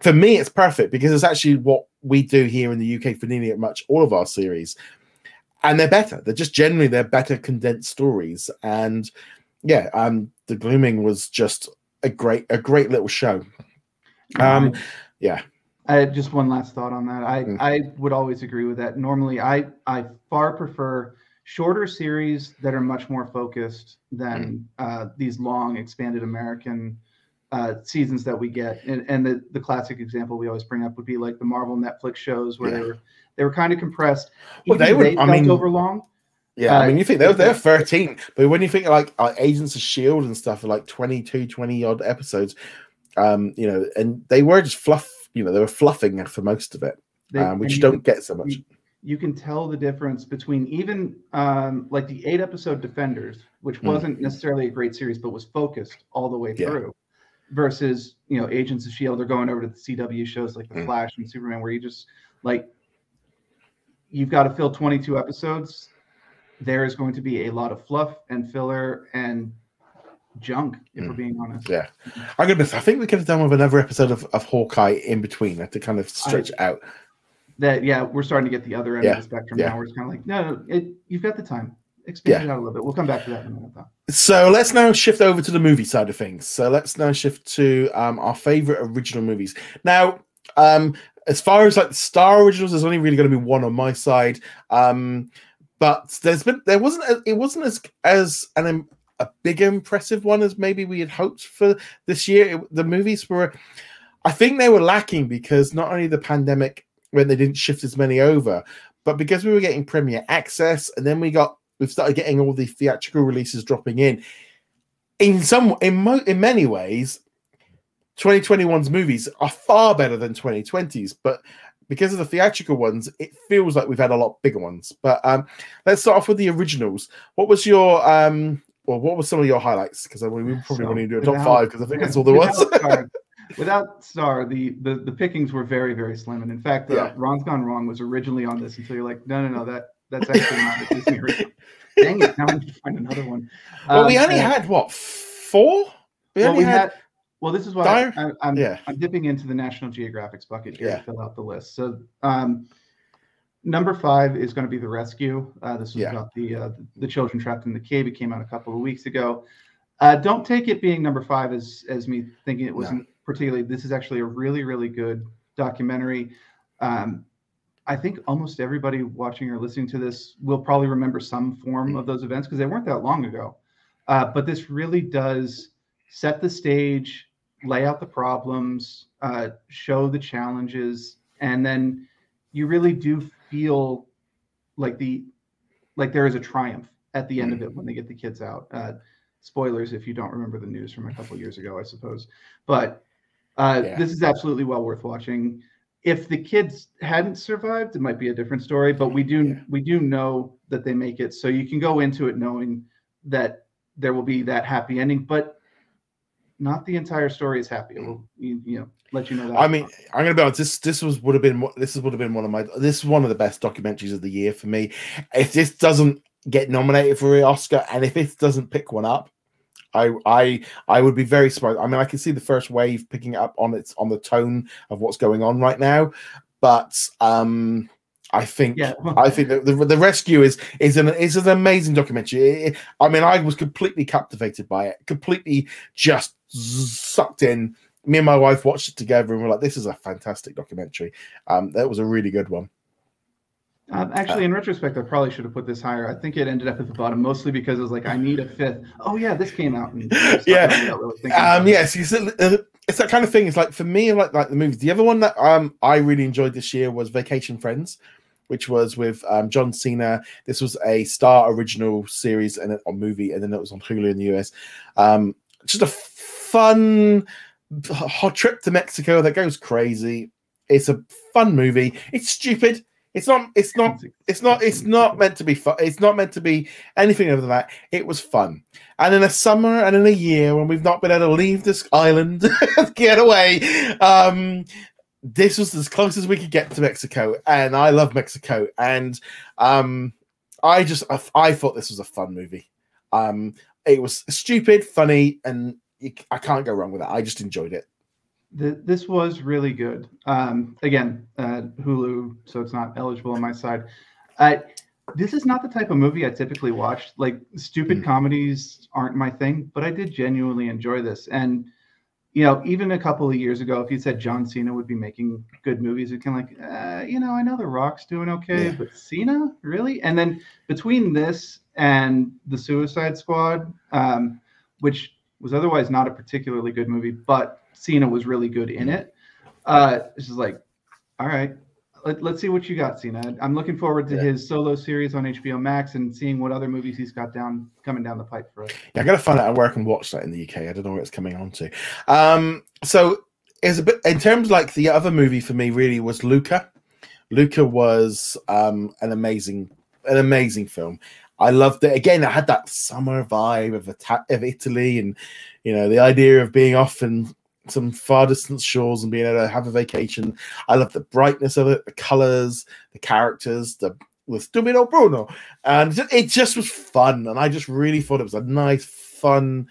For me, it's perfect because it's actually what we do here in the UK for nearly much all of our series and they're better. They're just generally they're better condensed stories, and yeah, um, the Gloaming was just a great a great little show. Um, yeah.
I just one last thought on that. I
Mm.
I would always agree with that. Normally, I I far prefer shorter series that are much more focused than uh, these long expanded American uh, seasons that we get. And, and the the classic example we always bring up would be like the Marvel Netflix shows where
Yeah.
they were they were kind of compressed.
Well,
Even
they were- I mean-
over long.
Yeah, I
Uh,
mean, you think they're they're 13, but when you think like uh, Agents of Shield and stuff are like 22, 20 odd episodes, um, you know, and they were just fluff, you know, they were fluffing for most of it,
They-
um, which you don't get so much.
you- you can tell the difference between even um, like the eight episode Defenders, which
Mm.
wasn't necessarily a great series, but was focused all the way
Yeah.
through, versus you know Agents of Shield. They're going over to the CW shows like The
Mm.
Flash and Superman, where you just like you've got to fill 22 episodes. There is going to be a lot of fluff and filler and junk, if we're
Mm.
being honest.
Yeah. I'm gonna. I think we could have done with another episode of, of Hawkeye in between to kind of stretch it out.
That yeah, we're starting to get the other end
Yeah,
of the spectrum
yeah.
now. Where it's kind of like no, no it, you've got the time. Expand it out a little bit. We'll come back to that in a minute, though.
So let's now shift over to the movie side of things. So let's now shift to um, our favorite original movies. Now, um, as far as like the Star originals, there's only really going to be one on my side. Um, but there's been there wasn't a, it wasn't as as an a big impressive one as maybe we had hoped for this year. It- the movies were, I think they were lacking because not only the pandemic when they didn't shift as many over, but because we were getting premiere access and then we got we've started getting all the theatrical releases dropping in. In some, in mo- in many ways, 2021's movies are far better than 2020's, but because of the theatrical ones, it feels like we've had a lot bigger ones. But um, let's start off with the originals. What was your um, well, what were some of your highlights? Because I mean, we probably
So,
want to do a top
without-
five because I think that's all there was.
Without Star, without Star, the, the the pickings were very very slim, and in fact, uh,
Yeah.
Ron's Gone Wrong was originally on this until you're like, no no no that that's actually not a Disney original. Dang it! Now I need to find another one.
well, we
Um,
only
and-
had what four? We
well,
only
we
had,
had. Well, this is why
Dire?
I, I'm
Yeah.
I'm dipping into the National Geographic's bucket here
Yeah.
to fill out the list. So, um, number five is going to be the rescue. Uh, this was
Yeah.
about the uh, the children trapped in the cave. It came out a couple of weeks ago. Uh, don't take it being number five as as me thinking it wasn't particularly. This is actually a really really good documentary. Um, I think almost everybody watching or listening to this will probably remember some form of those events because they weren't that long ago. Uh, but this really does set the stage, lay out the problems, uh, show the challenges, and then you really do feel like the like there is a triumph at the end of it when they get the kids out. Uh, spoilers if you don't remember the news from a couple years ago, I suppose. But uh,
Yeah.
this is absolutely well worth watching. If the kids hadn't survived, it might be a different story. But we do
Yeah.
we do know that they make it, so you can go into it knowing that there will be that happy ending, but not the entire story is happy. It will you, you know let you know that.
I mean, I'm gonna be honest. This this was would have been this is would have been one of my this is one of the best documentaries of the year for me. If this doesn't get nominated for an Oscar, and if it doesn't pick one up, I I I would be very surprised. I mean, I can see the first wave picking it up on its on the tone of what's going on right now, but um, I think
yeah,
I think that the, the rescue is is an is an amazing documentary. It- I mean, I was completely captivated by it, completely just sucked in. Me and my wife watched it together, and we're like, "This is a fantastic documentary." Um, that was a really good one.
Um, actually, in retrospect, I probably should have put this higher. I think it ended up at the bottom mostly because it was like, I need a fifth. Oh yeah, this came out. And
Yeah.
that without really thinking
Um, yes, it's, uh, it's that kind of thing. It's like for me, like like the movies. The other one that um I really enjoyed this year was Vacation Friends, which was with um, John Cena. This was a Star original series and a movie, and then it was on Hulu in the US. Um, just a fun hot trip to Mexico that goes crazy. It's a fun movie. It's stupid. It's not. It's not. It's not. It's not meant to be fun. It's not meant to be anything other than that. It was fun. And in a summer and in a year when we've not been able to leave this island, get away, um, this was as close as we could get to Mexico. And I love Mexico. And um, I just, I, I thought this was a fun movie. Um, it was stupid, funny, and you, I can't go wrong with that. I just enjoyed it.
Th- this was really good. Um, again, uh, Hulu, so it's not eligible on my side. Uh, this is not the type of movie I typically watch. Like stupid
Mm.
comedies aren't my thing, but I did genuinely enjoy this. And you know, even a couple of years ago, if you said John Cena would be making good movies, you can like, uh, you know, I know The Rock's doing okay,
Yeah.
but Cena really? And then between this and The Suicide Squad, um, which was otherwise not a particularly good movie, but Cena was really good in it. Uh, it's just like, all right, let, let's see what you got, Cena. I'm looking forward to
Yeah.
his solo series on HBO Max and seeing what other movies he's got down coming down the pipe for us.
Yeah, I gotta find out where I can watch that in the UK. I don't know where it's coming on to. Um, so it's a bit in terms of like the other movie for me really was Luca. Luca was um an amazing, an amazing film. I loved it. Again, it had that summer vibe of of Italy, and you know the idea of being off in some far distant shores and being able to have a vacation. I love the brightness of it, the colors, the characters, the with Stupido Bruno, and it just was fun. And I just really thought it was a nice, fun,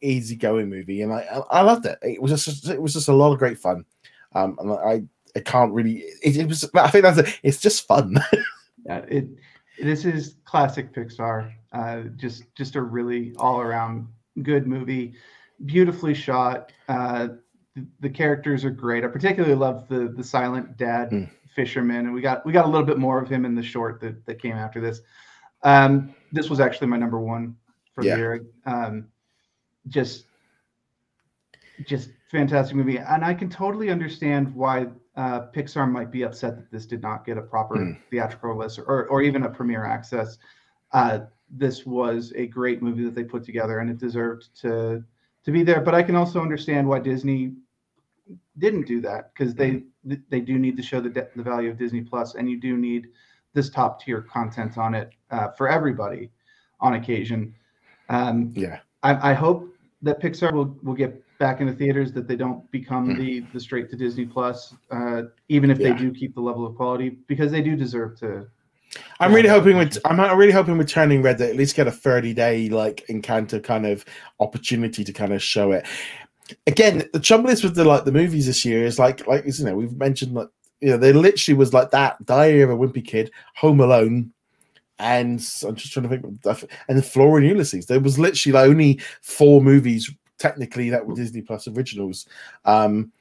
easygoing movie, and I I I loved it. It was just it was just a lot of great fun. Um, and I I can't really. It, it was. I think that's it. It's just fun.
Yeah, it this is classic Pixar. Uh, just just a really all around good movie, beautifully shot. Uh, the, the characters are great. I particularly love the the silent dad
Mm.
fisherman, and we got we got a little bit more of him in the short that that came after this. Um, this was actually my number one for
Yeah.
the year. Um, just just fantastic movie, and I can totally understand why uh, Pixar might be upset that this did not get a proper
Mm.
theatrical release or, or even a premiere access. Uh, this was a great movie that they put together, and it deserved to to be there. But I can also understand why Disney didn't do that because they they do need to show the de- the value of Disney Plus, and you do need this top tier content on it uh, for everybody on occasion. Um,
yeah,
I, I hope that Pixar will, will get back into theaters, that they don't become
Mm.
the the straight to Disney Plus, uh, even if
Yeah.
they do keep the level of quality, because they do deserve to.
I'm really hoping with. I'm really hoping with Turning Red that at least get a 30 day like encounter kind of opportunity to kind of show it. Again, the trouble is with the like the movies this year is like like you know we've mentioned like you know they literally was like that Diary of a Wimpy Kid, Home Alone, and I'm just trying to think and Flora and Ulysses. There was literally like only four movies technically that were Disney Plus originals, um,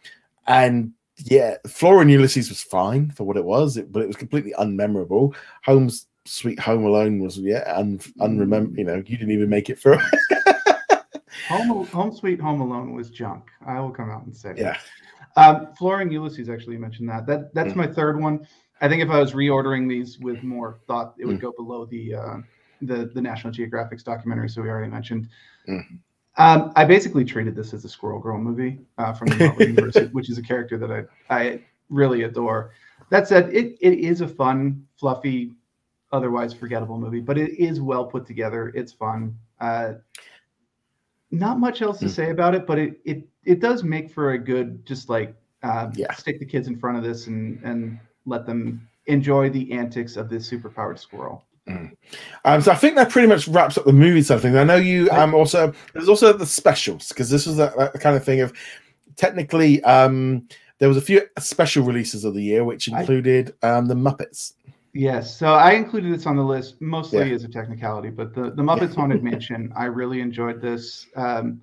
and yeah, Flora and Ulysses was fine for what it was, it, but it was completely unmemorable. Home's Sweet Home Alone was yeah, un, unremember. You know, you didn't even make it through.
Home, Home Sweet Home Alone was junk. I will come out and say.
yeah,
Um, Flora and Ulysses actually mentioned that. That that's
Mm.
my third one. I think if I was reordering these with more thought, it would
Mm.
go below the uh, the the National Geographic's documentary. So we already mentioned.
Mm.
Um, I basically treated this as a Squirrel Girl movie uh, from the Marvel universe, which is a character that I I really adore. That said, it it is a fun, fluffy, otherwise forgettable movie, but it is well put together. It's fun. Uh, not much else to
Mm.
say about it, but it it it does make for a good just like uh,
Yeah.
stick the kids in front of this and and let them enjoy the antics of this superpowered squirrel.
Um, so I think that pretty much wraps up the movie side of things. I know you um also there's also the specials because this was that, that kind of thing of technically um there was a few special releases of the year which
I-
included um the Muppets.
Yes, so I included this on the list mostly
Yeah.
as a technicality, but the the Muppets Haunted Mansion, I really enjoyed this. Um,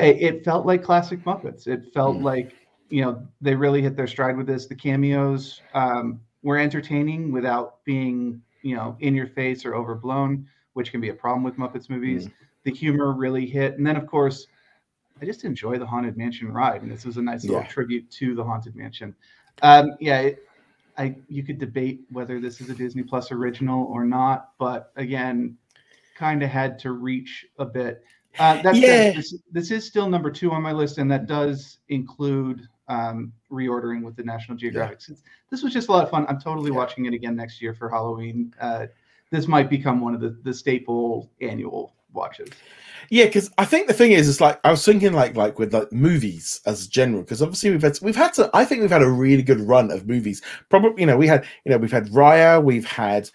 it, it felt like classic Muppets. It felt
Mm.
like you know they really hit their stride with this. The cameos um, were entertaining without being you know in your face or overblown, which can be a problem with Muppets movies. The humor really hit, and then of course, I just enjoy the Haunted Mansion ride, and this was a nice little tribute to the Haunted Mansion. Um, yeah, it, I you could debate whether this is a Disney Plus original or not, but again, kind of had to reach a bit. Uh, that's
Yeah.
this, this is still number two on my list, and that does include um, reordering with the National Geographic. Since This was just a lot of fun. I'm totally
Yeah.
watching it again next year for Halloween. Uh, this might become one of the, the staple annual watches.
Yeah, because I think the thing is, it's like I was thinking, like like with like movies as general, because obviously we've had we've had to. I think we've had a really good run of movies. Probably, you know, we had you know we've had Raya, we've had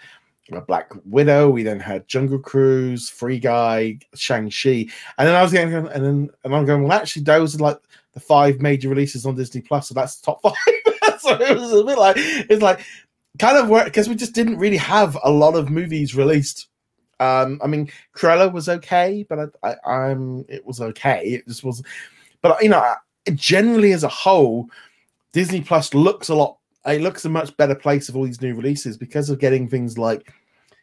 Black Widow, we then had Jungle Cruise, Free Guy, Shang Chi, and then I was going, and then and I'm going, well, actually, those are like the five major releases on Disney Plus, so that's the top five. so it was a bit like it's like kind of worked because we just didn't really have a lot of movies released. Um, I mean, Cruella was okay, but I, I, am it was okay. It just was, but you know, generally as a whole, Disney Plus looks a lot. It looks a much better place of all these new releases because of getting things like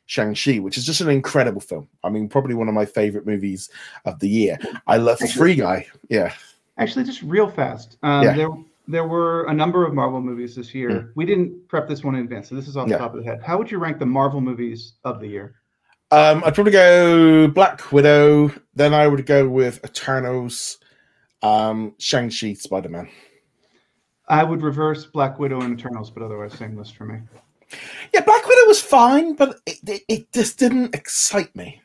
Shang-Chi, which is just an incredible film. I mean, probably one of my favorite movies of the year. I love Free Guy. Yeah.
Actually, just real fast. Um, yeah. There, there were a number of Marvel movies this year. Mm. We didn't prep this one in advance, so this is off yeah. the top of the head. How would you rank the Marvel movies of the year?
Um, I'd probably go Black Widow. Then I would go with Eternals, um, Shang-Chi, Spider-Man.
I would reverse Black Widow and Eternals, but otherwise, same list for me.
Yeah, Black Widow was fine, but it, it, it just didn't excite me.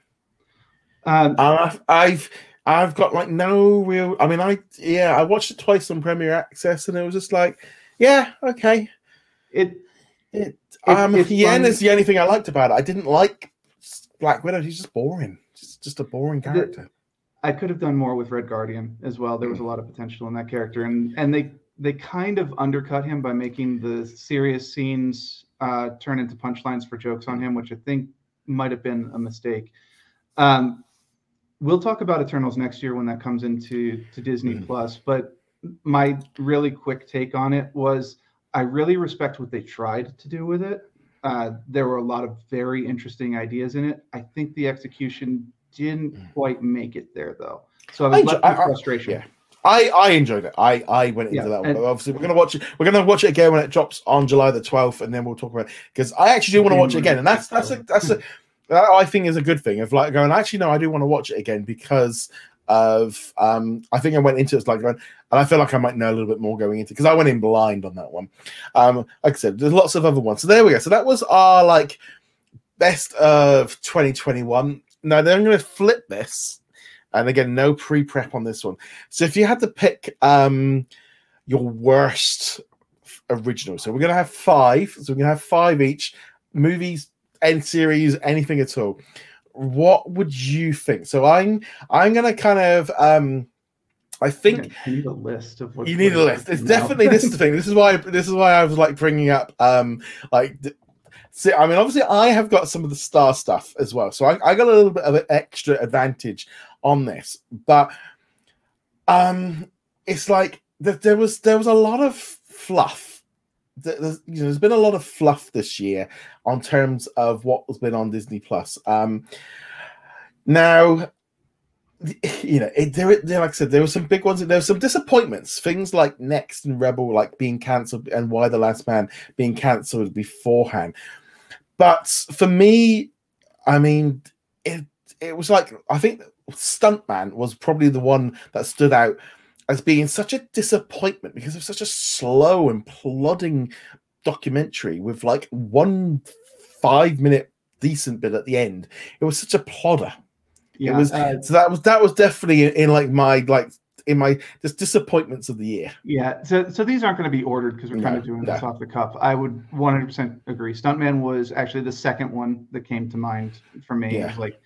Um, I've, I've I've got like no real. I mean, I yeah, I watched it twice on Premier Access, and it was just like, yeah, okay.
It
it um Yelena is the only thing I liked about it. I didn't like Black Widow. She's just boring. Just just a boring character.
I could have done more with Red Guardian as well. There was a lot of potential in that character, and and they they kind of undercut him by making the serious scenes uh, turn into punchlines for jokes on him, which I think might have been a mistake. Um, we'll talk about Eternals next year when that comes into to Disney mm-hmm. Plus. But my really quick take on it was I really respect what they tried to do with it. Uh, there were a lot of very interesting ideas in it. I think the execution didn't mm. quite make it there though. So I was I left with frustration.
Yeah. I, I enjoyed it. I, I went into yeah, that one. Obviously, we're gonna watch it. We're gonna watch it again when it drops on July the twelfth, and then we'll talk about it because I actually do want to watch it again, and that's that's a that's a that I think is a good thing of like going. Actually, no, I do want to watch it again because of um I think I went into it like going, and I feel like I might know a little bit more going into because I went in blind on that one. Um, like I said, there's lots of other ones. So there we go. So that was our like best of 2021. Now then I'm going to flip this and again, no pre prep on this one. So if you had to pick um, your worst original, so we're going to have five. So we're going to have five each movies, end series, anything at all. What would you think? So I'm I'm going to kind of um, I think
you need a list of
what you need a list. It's definitely this is the thing. This is why this is why I was like bringing up um like See, I mean, obviously, I have got some of the star stuff as well, so I, I got a little bit of an extra advantage on this. But um, it's like that there was there was a lot of fluff. There's, you know, there's been a lot of fluff this year on terms of what has been on Disney Plus. Um, now, you know, it, there, there, like I said, there were some big ones. There were some disappointments. Things like Next and Rebel, like being cancelled, and Y: The Last Man being cancelled beforehand. But for me, I mean, it it was like I think Stuntman was probably the one that stood out as being such a disappointment because of such a slow and plodding documentary with like one five minute decent bit at the end. It was such a plodder. Yeah, it was uh, so that was that was definitely in, in like my like in my just disappointments of the year.
Yeah, so so these aren't going to be ordered because we're no, kind of doing no. this off the cuff. I would 100% agree. Stuntman was actually the second one that came to mind for me. Yeah. like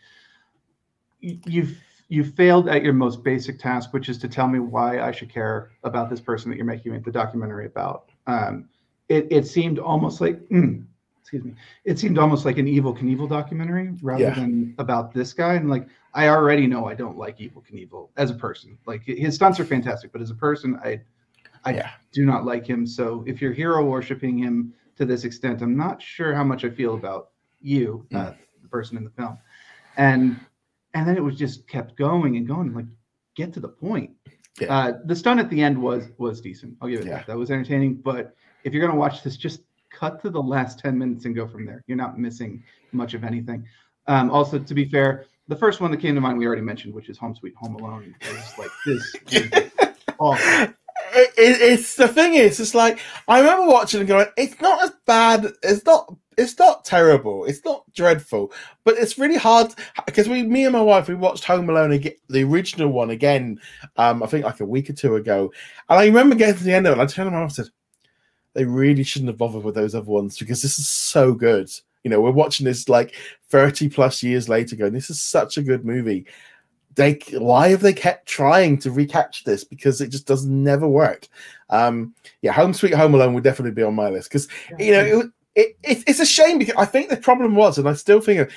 you've you failed at your most basic task, which is to tell me why I should care about this person that you're making the documentary about. Um, it it seemed almost like. Mm, excuse me. It seemed almost like an Evel Knievel documentary rather yeah. than about this guy. And like, I already know I don't like Evel Knievel as a person. Like his stunts are fantastic, but as a person, I, I yeah. do not like him. So if you're hero worshiping him to this extent, I'm not sure how much I feel about you, mm. uh, the person in the film. And and then it was just kept going and going. Like, get to the point. Yeah. Uh, the stunt at the end was was decent. I'll give it yeah. that. That was entertaining. But if you're gonna watch this, just cut to the last 10 minutes and go from there. You're not missing much of anything. Um, also, to be fair, the first one that came to mind we already mentioned, which is Home Sweet Home Alone, is like this. awful.
It, it, it's the thing is, it's like I remember watching and going, it's not as bad. It's not. It's not terrible. It's not dreadful, but it's really hard because we, me and my wife, we watched Home Alone again, the original one again. Um, I think like a week or two ago, and I remember getting to the end of it. and I turned around and said, they really shouldn't have bothered with those other ones because this is so good. You know, we're watching this like 30 plus years later going, this is such a good movie. They why have they kept trying to recatch this? Because it just does never work. Um, yeah, Home Sweet Home Alone would definitely be on my list because you know it, it, it, it's a shame because I think the problem was, and I still think it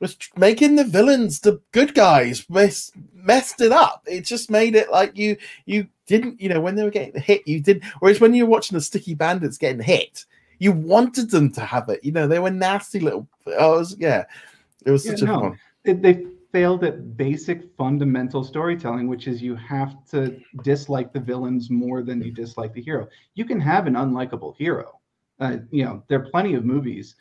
was making the villains the good guys mess, messed it up. It just made it like you you didn't you know when they were getting hit you did whereas when you're watching the sticky bandits getting hit you wanted them to have it you know they were nasty little oh, it was, yeah it was
Yeah,
such a
no.
fun
They, they failed at basic fundamental storytelling, which is you have to dislike the villains more than you dislike the hero. You can have an unlikable hero. Uh, you know, there are plenty of movies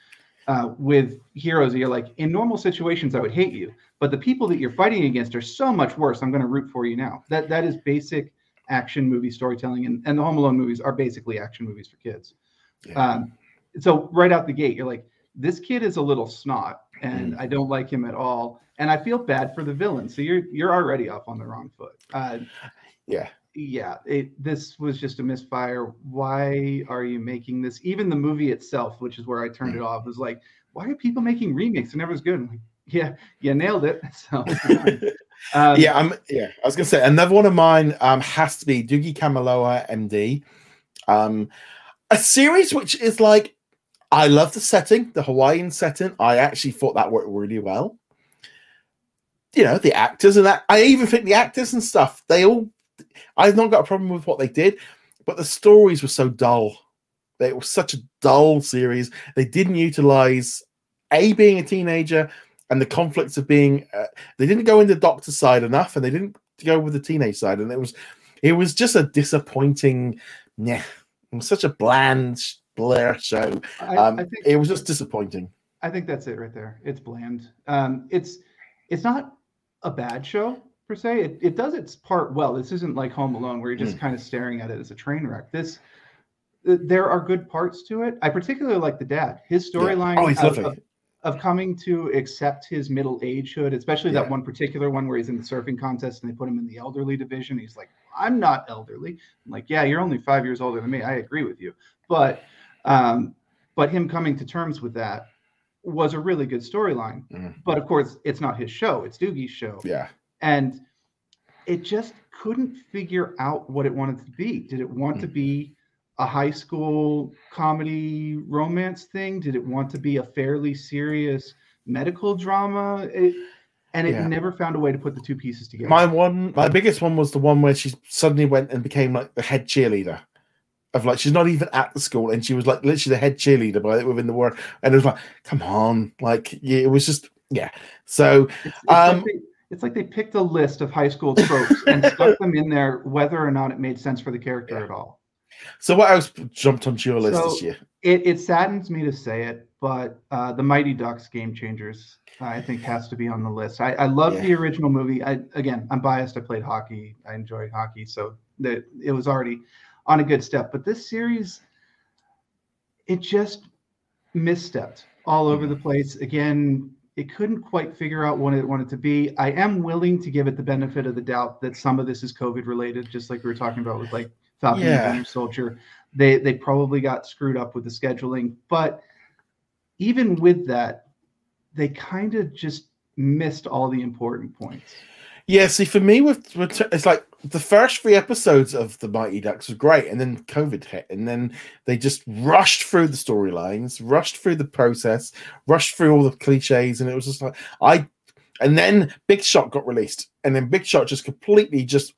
uh, with heroes that you're like, in normal situations, I would hate you, but the people that you're fighting against are so much worse. I'm going to root for you now. That that is basic action movie storytelling, and, and the Home Alone movies are basically action movies for kids.
Yeah.
Um, so right out the gate, you're like, this kid is a little snot, and I don't like him at all, and I feel bad for the villain. So you're you're already off on the wrong foot. Uh,
yeah
yeah, it, this was just a misfire. Why are you making this? Even the movie itself, which is where I turned it off, was like, why are people making remakes? They're never as good. Like, yeah, you nailed it. So, um,
yeah, I'm. Yeah, I was gonna say another one of mine um, has to be Doogie Kamealoha, MD, um, a series which is like I love the setting, the Hawaiian setting. I actually thought that worked really well. You know, the actors and that. I even think the actors and stuff. They all. I've not got a problem with what they did, but the stories were so dull. It was such a dull series. They didn't utilize a being a teenager and the conflicts of being uh, they didn't go into the doctor side enough and they didn't go with the teenage side and it was it was just a disappointing yeah such a bland blair show um
I think
it was just disappointing
I think that's it right there. It's bland. Um, it's it's not a bad show per se. It, it does its part well. This isn't like Home Alone where you're just kind of staring at it as a train wreck. This there are good parts to it. I particularly like the dad. His
Yeah.
storyline
oh
of, of, of coming to accept his middle agehood, especially that one particular one where he's in the surfing contest and they put him in the elderly division. He's like, I'm not elderly. I'm like, yeah, you're only five years older than me. I agree with you. But um, but him coming to terms with that was a really good storyline.
Mhm.
But of course, it's not his show, it's Doogie's show.
yeah
And it just couldn't figure out what it wanted to be. Did it want to
Mm.
be a high school comedy romance thing? Did it want to be a fairly serious medical drama? It, and it
Yeah.
never found a way to put the two pieces together.
my one my biggest one was the one where she suddenly went and became like the head cheerleader of like she's not even at the school and she was like literally the head cheerleader by within the work and it was like come on like yeah, it was just yeah so
It's, it's,
Um,
like they, it's like they picked a list of high school tropes and stuck them in there, whether or not it made sense for the character
Yeah.
at all.
so what else jumped onto your list
So-
this year
It, it saddens me to say it, but uh, the Mighty Ducks Game Changers, I think, has to be on the list. I, I love
Yeah.
the original movie. I, again, I'm biased. I played hockey. I enjoyed hockey, so that it was already on a good step. But this series, it just misstepped all over the place. Again, it couldn't quite figure out what it wanted to be. I am willing to give it the benefit of the doubt that some of this is COVID related, just like we were talking about with like Falcon and
Yeah.
Winter Soldier. They they probably got screwed up with the scheduling, but even with that, they kind of just missed all the important points.
Yeah, see, for me, with, with it's like the first three episodes of the Mighty Ducks was great, and then COVID hit, and then they just rushed through the storylines, rushed through the process, rushed through all the cliches, and it was just like I. And then Big Shot got released, and then Big Shot just completely just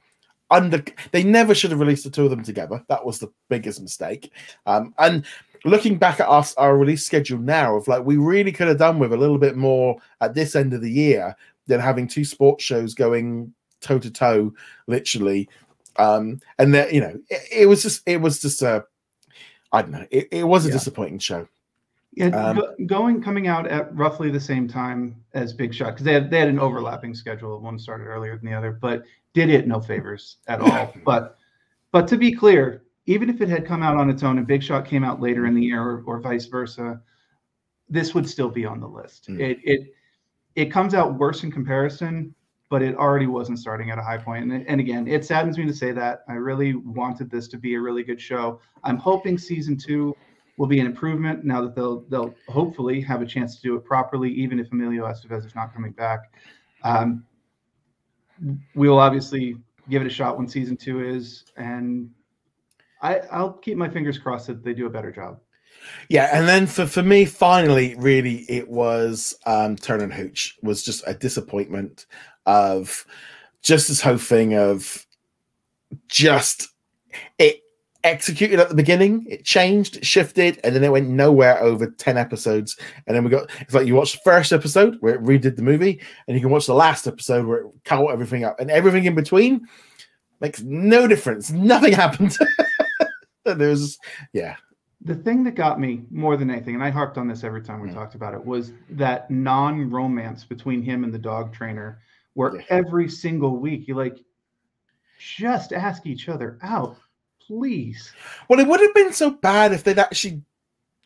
under. They never should have released the two of them together. That was the biggest mistake. Um, and looking back at us, our release schedule now, of like we really could have done with a little bit more at this end of the year than having two sports shows going toe to toe, literally. Um, and that you know, it, it was just it was just a I don't know, it, it was a
Yeah.
disappointing show.
Yeah,
Um,
going coming out at roughly the same time as Big Shot because they had they had an overlapping schedule. One started earlier than the other, but did it no favors at all. but but to be clear, even if it had come out on its own and Big Shot came out later in the year or, or vice versa, this would still be on the list.
Mm.
It it it comes out worse in comparison, but it already wasn't starting at a high point. And, and again, it saddens me to say that. I really wanted this to be a really good show. I'm hoping season two will be an improvement now that they'll they'll hopefully have a chance to do it properly, even if Emilio Estevez is not coming back. Um, we will obviously give it a shot when season two is, and I, I'll keep my fingers crossed that they do a better job.
Yeah, and then for, for me, finally, really, it was um, Turner and Hooch was just a disappointment of just this whole thing of just it executed at the beginning, it changed, it shifted, and then it went nowhere over 10 episodes. And then we got it's like you watch the first episode where it redid the movie, and you can watch the last episode where it cut everything up, and everything in between makes no difference. Nothing happened. there was, yeah.
The thing that got me more than anything, and I harped on this every time we mm. talked about it, was that non romance between him and the dog trainer, where yeah. every single week you like just ask each other out please.
Well, it would have been so bad if they'd actually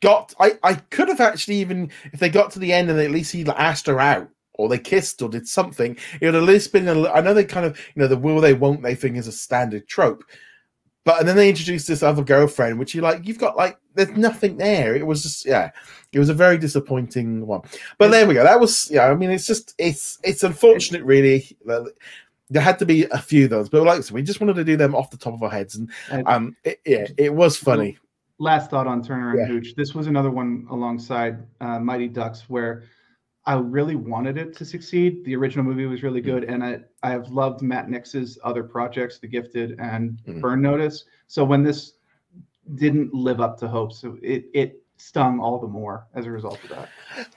got. I I could have actually even if they got to the end and at least he asked her out or they kissed or did something. It would at least been. A, I know they kind of you know the will they won't they thing is a standard trope. But and then they introduced this other girlfriend, which you like. You've got like there's nothing there. It was just yeah, it was a very disappointing one. But there we go. That was yeah. I mean, it's just it's it's unfortunate, really there had to be a few of those, but like so we just wanted to do them off the top of our heads, and um, it, yeah, it was funny.
Last thought on Turner and yeah. Hooch. This was another one alongside uh, Mighty Ducks where I really wanted it to succeed. The original movie was really good, and I I have loved Matt Nix's other projects, The Gifted and mm. Burn Notice. So when this didn't live up to hopes, so it it stung all the more as a result of that.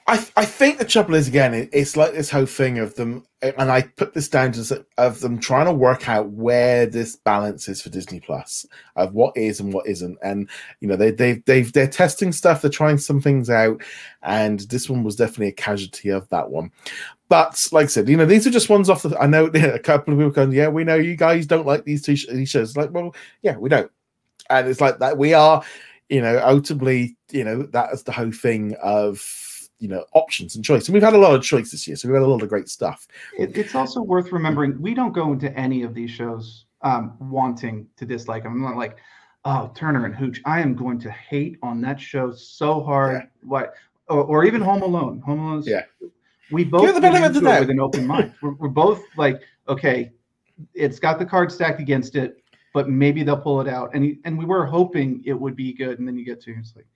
I I think the trouble is again, it, it's like this whole thing of them, and I put this down to of them trying to work out where this balance is for Disney Plus of what is and what isn't, and you know they they they they're testing stuff, they're trying some things out, and this one was definitely a casualty of that one. But like I said, you know, these are just ones off the. I know a couple of people going, yeah, we know you guys don't like these two these shows. Like, well, yeah, we don't, and it's like that. We are you know, ultimately, you know, that is the whole thing of you know options and choice. And we've had a lot of choice this year, so we've had a lot of great stuff.
It, it's also worth remembering we don't go into any of these shows um, wanting to dislike them. I'm not like, oh, Turner and Hooch, I am going to hate on that show so hard. Yeah. What? Or, or, even Home Alone. Home Alone.
Yeah.
We both the benefit of with an open mind. We're, we're both like, okay, it's got the card stacked against it but maybe they'll pull it out. And he, and we were hoping it would be good, and then you get to it's like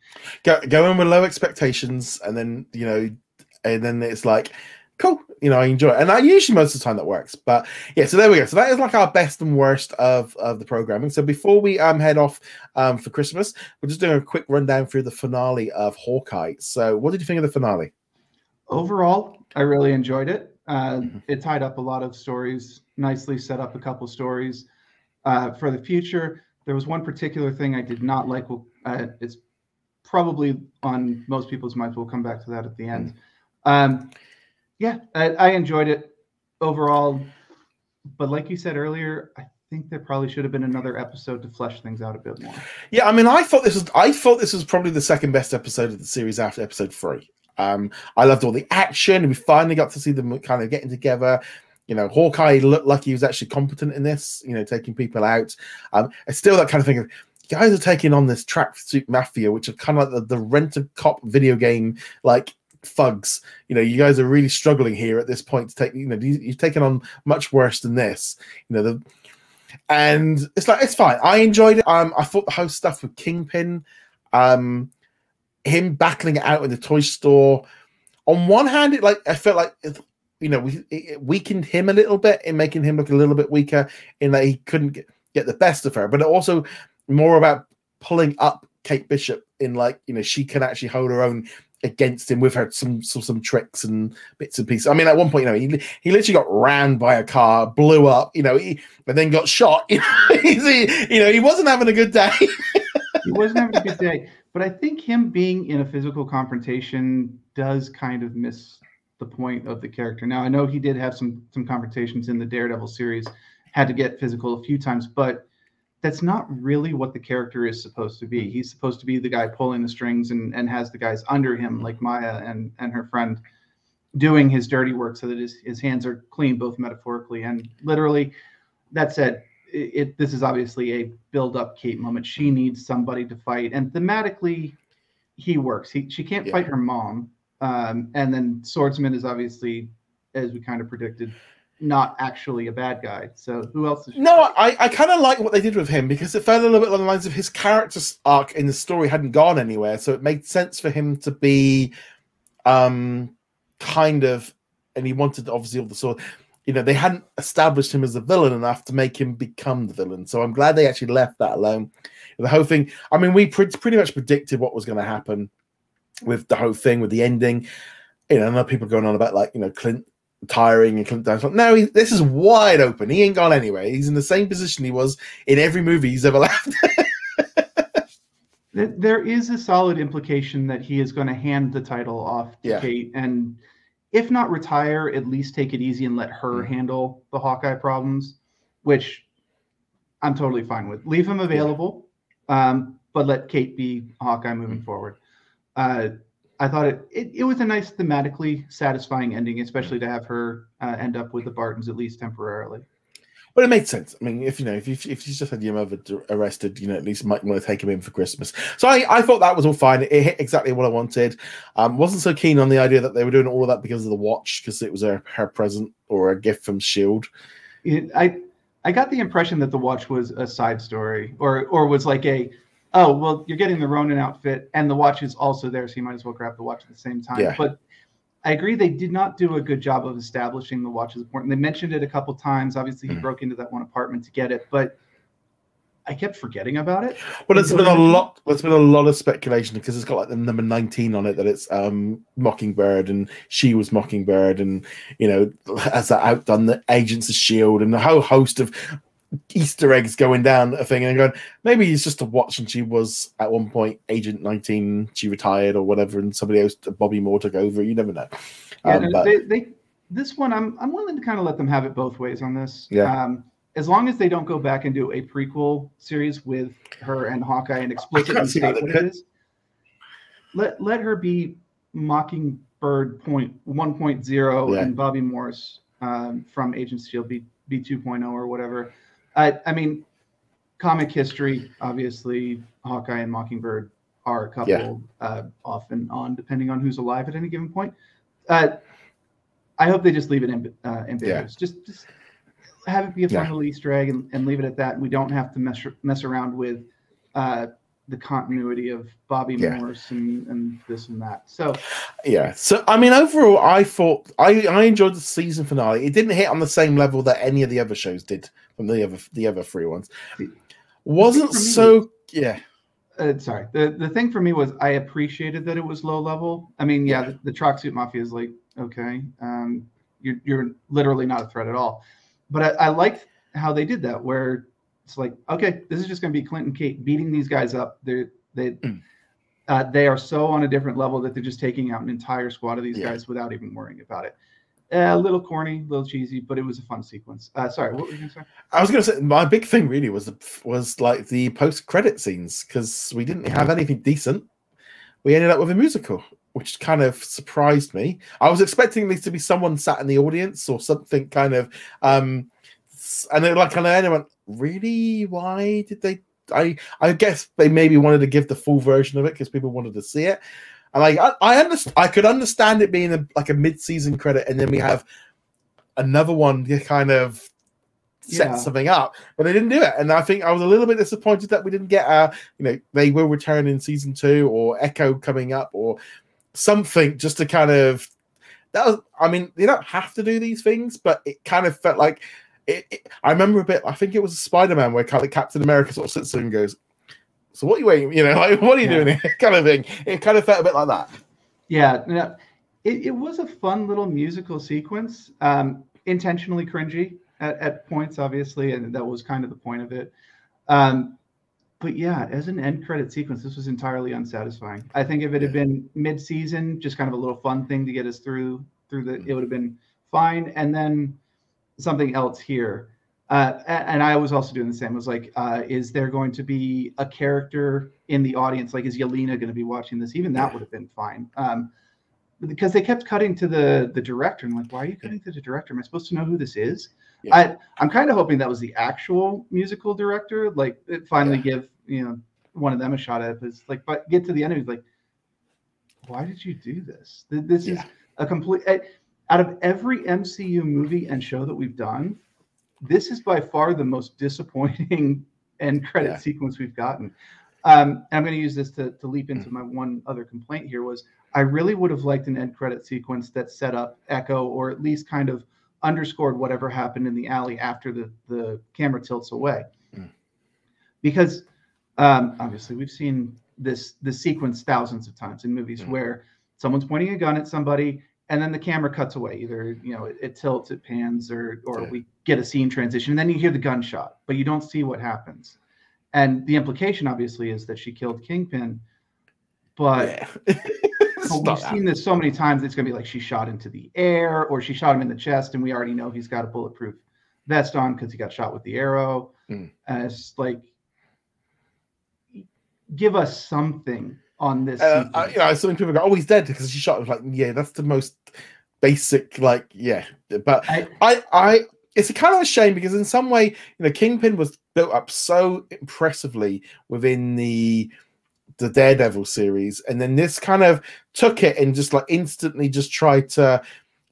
go go in with low expectations, and then you know, and then it's like cool, you know, I enjoy it, and I usually most of the time that works. But yeah, so there we go. So that is like our best and worst of of the programming. So before we um head off um for Christmas, we're just doing a quick rundown through the finale of Hawkeye. So what did you think of the finale?
Overall, I really enjoyed it. Uh, mm-hmm. It tied up a lot of stories, nicely set up a couple stories. Uh, for the future, there was one particular thing I did not like. Uh, it's probably on most people's minds. We'll come back to that at the end. Um, yeah, I, I enjoyed it overall, but like you said earlier, I think there probably should have been another episode to flesh things out a bit more.
Yeah, I mean, I thought this was I thought this was probably the second best episode of the series after episode three. Um, I loved all the action, we finally got to see them kind of getting together you know, Hawkeye looked like he was actually competent in this, you know, taking people out. Um, it's still that kind of thing of guys are taking on this tracksuit mafia, which are kind of like the, the rent a cop video game like thugs. You know, you guys are really struggling here at this point to take, you know, you've taken on much worse than this. You know, the and it's like it's fine. I enjoyed it. Um, I thought the whole stuff with Kingpin, um, him battling it out in the toy store. On one hand, it like I felt like you know, we, it weakened him a little bit in making him look a little bit weaker in that he couldn't get, the best of her, but also more about pulling up Kate Bishop in like, you know, she can actually hold her own against him with her some some, some tricks and bits and pieces. I mean, at one point, you know, he, he literally got ran by a car, blew up, you know, he, and then got shot. You know, you know, he wasn't having a good day.
he wasn't having a good day. But I think him being in a physical confrontation does kind of miss the point of the character. Now I know he did have some some confrontations in the Daredevil series, had to get physical a few times, but that's not really what the character is supposed to be. Mm-hmm. He's supposed to be the guy pulling the strings and, and has the guys under him, like Maya and, and her friend, doing his dirty work so that his, his hands are clean, both metaphorically and literally. That said, it, it this is obviously a build up Kate moment. She needs somebody to fight, and thematically, he works. He she can't yeah. fight her mom, um, and then Swordsman is obviously, as we kind of predicted, not actually a bad guy. So who else? Is
no, I, I kind of like what they did with him because it felt a little bit along the lines of his character's arc in the story hadn't gone anywhere, so it made sense for him to be, um, kind of, and he wanted obviously all the sword. You know, they hadn't established him as a villain enough to make him become the villain. So I'm glad they actually left that alone. The whole thing. I mean, we pre- pretty much predicted what was going to happen with the whole thing, with the ending. You know, and people going on about like you know Clint tiring and Clint Like, no, he, this is wide open. He ain't gone anywhere. He's in the same position he was in every movie he's ever left.
there is a solid implication that he is going to hand the title off to
Yeah.
Kate and if not retire, at least take it easy and let her
Mhm.
handle the Hawkeye problems, which I'm totally fine with. Leave him available, um, but let Kate be Hawkeye moving
Mhm.
forward. Uh, I thought it, it it was a nice thematically satisfying ending, especially to have her uh, end up with the Bartons at least temporarily.
But it made sense. I mean, if you know, if you if you just had your mother arrested, you know, at least you might want to take him in for Christmas. So I, I thought that was all fine. It hit exactly what I wanted. Um, wasn't so keen on the idea that they were doing all of that because of the watch, because it was a her present or a gift from Shield.
it, I I got the impression that the watch was a side story, or or was like a, oh well, you're getting the Ronin outfit, and the watch is also there, so you might as well grab the watch at the same time.
Yeah.
But I agree, they did not do a good job of establishing the watch is important. They mentioned it a couple times. Obviously, he
Mhm.
broke into that one apartment to get it, but I kept forgetting about it.
Well, there's been a lot. There's been a lot of speculation because it's got like the number 19 on it that it's um Mockingbird and she was Mockingbird and you know has that outdone the Agents of Shield and the whole host of Easter eggs going down a thing and going maybe it's just a watch and she was at one point Agent 19 she retired or whatever and somebody else Bobby Moore took over you never know.
Yeah,
Um, but-
they, they this one I'm I'm willing to kind of let them have it both ways on this.
Yeah.
Um, as long as they don't go back and do a prequel series with her and Hawkeye and explicitly state what it is. Let let her be Mockingbird point one
Yeah.
and Bobby Morse um, from Agents of Shield B B two oh or whatever. I I mean, comic history obviously Hawkeye and Mockingbird are a couple
Yeah.
uh, off and on depending on who's alive at any given point. Uh, I hope they just leave it amb- uh, ambiguous. Just just have it be a fun
Yeah.
little Easter egg and, and leave it at that. And We don't have to mess mess around with uh, the continuity of Bobby
Yeah.
Morris and, and this and that. So
yeah so i mean overall i thought i i enjoyed the season finale it didn't hit on the same level that any of the other shows did from the other the other three ones wasn't
For me-
so yeah
uh, sorry. The the thing for me was I appreciated that it was low level. I mean, yeah,
Yeah.
the, the tracksuit mafia is like okay, um, you're you're literally not a threat at all. But I, I liked how they did that, where it's like okay, this is just going to be Clinton Kate beating these guys up. They they uh, they are so on a different level that they're just taking out an entire squad of these
Yeah.
guys without even worrying about it. Uh, a little corny, a little cheesy, but it was a fun sequence. Uh, sorry, what were you going to say?
I was going to say my big thing really was was like the post credit scenes because we didn't have anything decent. We ended up with a musical, which kind of surprised me. I was expecting there to be someone sat in the audience or something kind of, um, and it like kind of went, really? Why did they? I I guess they maybe wanted to give the full version of it because people wanted to see it. And like I, I understand, I could understand it being a, like a mid-season credit, and then we have another one to kind of set
Yeah.
something up, but they didn't do it. And I think I was a little bit disappointed that we didn't get a, you know, they will return in season two or Echo coming up or something just to kind of that was. I mean, you don't have to do these things, but it kind of felt like it. it- I remember a bit. I think it was Spider Man where kind of Captain America sort of sits there and goes. So what are you waiting? You know, like what are you
Yeah.
doing here? Kind of thing. It kind of felt a bit like that.
Yeah, no, it, it was a fun little musical sequence, um, intentionally cringy at, at points, obviously, and that was kind of the point of it. Um, but yeah, as an end credit sequence, this was entirely unsatisfying. I think if it had been mid-season, just kind of a little fun thing to get us through through the, it would have been fine. And then something else here. Uh, and I was also doing the same. It was like, uh, is there going to be a character in the audience? Like, is Yelena going to be watching this? Even that would have been fine. Um, because they kept cutting to the the director. and like, why are you cutting to the director? Am I supposed to know who this is?
Yeah.
I I'm kind of hoping that was the actual musical director. Like, it finally
Yeah.
give you know one of them a shot at it. It's like, but get to the end, it's like, why did you do this? Th- This is
Yeah.
a complete. I, out of every MCU movie and show that we've done, this is by far the most disappointing end credit
Yeah.
sequence we've gotten. Um, and I'm going to use this to, to leap into my one other complaint here was I really would have liked an end credit sequence that set up Echo or at least kind of underscored whatever happened in the alley after the, the camera tilts away.
Mm.
Because um, obviously we've seen this this sequence thousands of times in movies
Mm.
where someone's pointing a gun at somebody and then the camera cuts away either you know it, it tilts it pans or or
Yeah.
we get a scene transition and then you hear the gunshot but you don't see what happens and the implication obviously is that she killed kingpin but
yeah. It's
but
not
we've
that.
seen this so many times it's going to be like she shot into the air or she shot him in the chest and we already know he's got a bulletproof vest on because he got shot with the arrow
Mm.
and it's like give us something on this
Uh. I, you know, some people go, "Oh, he's dead because she shot him." Like, yeah, that's the most basic. Like, yeah, but
I-
I, I, it's a kind of a shame because in some way, you know, Kingpin was built up so impressively within the the Daredevil series, and then this kind of took it and just like instantly just tried to.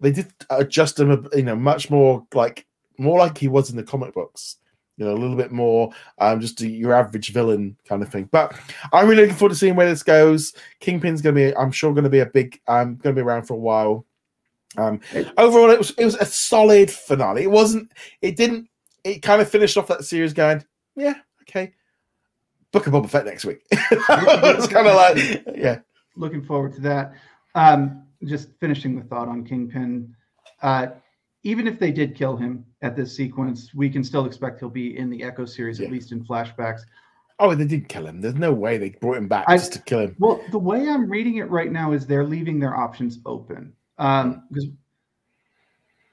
They did adjust him, you know, much more like more like he was in the comic books. You know, a little bit more, um, just your average villain kind of thing. But I'm really looking forward to seeing where this goes. Kingpin's going to be, I'm sure, going to be a big, um, going to be around for a while. Um, overall, it was it was a solid finale. It wasn't, it didn't, it kind of finished off that series going, yeah, okay. Book of Boba Fett next week. it's kind of like, yeah,
looking forward to that. Um, just finishing the thought on Kingpin. Uh, even if they did kill him at this sequence, we can still expect he'll be in the Echo series,
Yeah.
at least in flashbacks.
Oh, they did kill him. There's no way they brought him back
I-
just to kill him.
Well, the way I'm reading it right now is they're leaving their options open. Um, because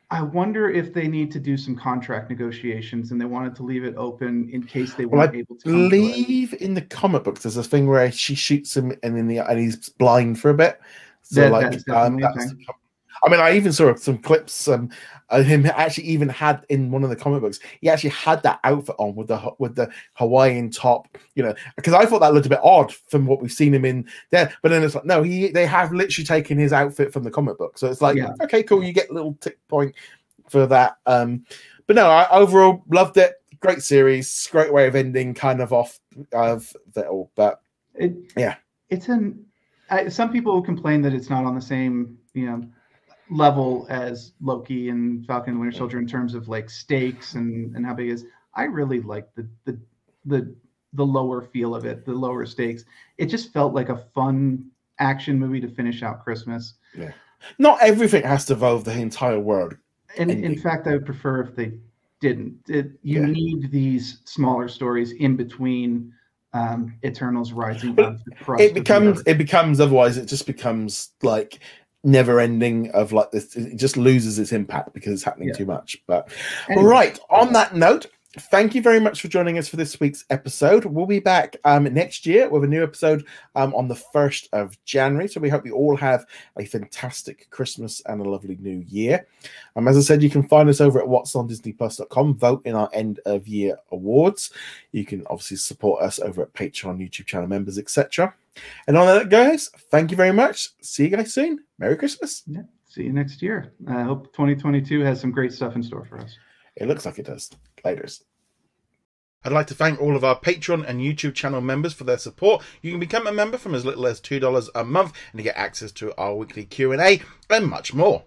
I wonder if they need to do some contract negotiations and they wanted to leave it open in case they
Well,
weren't able to. it.
In the comic books, there's a thing where she shoots him and in the and he's blind for a bit. So
That-
like,
that's
um, that's,
thing.
I mean, I even saw some clips. Um, of him actually even had in one of the comic books. He actually had that outfit on with the with the Hawaiian top. You know, because I thought that looked a bit odd from what we've seen him in there. But then it's like, no, he they have literally taken his outfit from the comic book. So it's like,
Yeah.
okay, cool. You get a little tick point for that. Um, but no, I overall loved it. Great series, great way of ending, kind of off of that all. But
It,
Yeah.
it's an. I, some people will complain that it's not on the same, you know, level as Loki and Falcon and Winter Soldier in terms of like stakes and and how big it is. I really like the the the the lower feel of it, the lower stakes. It just felt like a fun action movie to finish out Christmas. Yeah.
Not everything has to involve the entire world.
And in fact, I would prefer if they didn't. It, you
Yeah.
need these smaller stories in between um, Eternals rising
But
out of the crust.
it becomes it becomes otherwise it just becomes like never ending of like this it just loses its impact because it's happening
Yeah.
too much. But
Anyway.
right on that note thank you very much for joining us for this week's episode. We'll be back um next year with a new episode um on the 1st of january. So we hope you all have a fantastic christmas and a lovely new year. Um as i said you can find us over at what's on disneyplus.com vote in our end of year awards. You can obviously support us over at patreon youtube channel members etc and on that, guys, thank you very much. See you guys soon. Merry Christmas.
Yeah. See you next year. I hope 2022 has some great stuff in store for us.
It looks like it does. Laters. I'd like to thank all of our Patreon and YouTube channel members for their support. You can become a member from as little as $2 a month and you get access to our weekly Q&A and much more.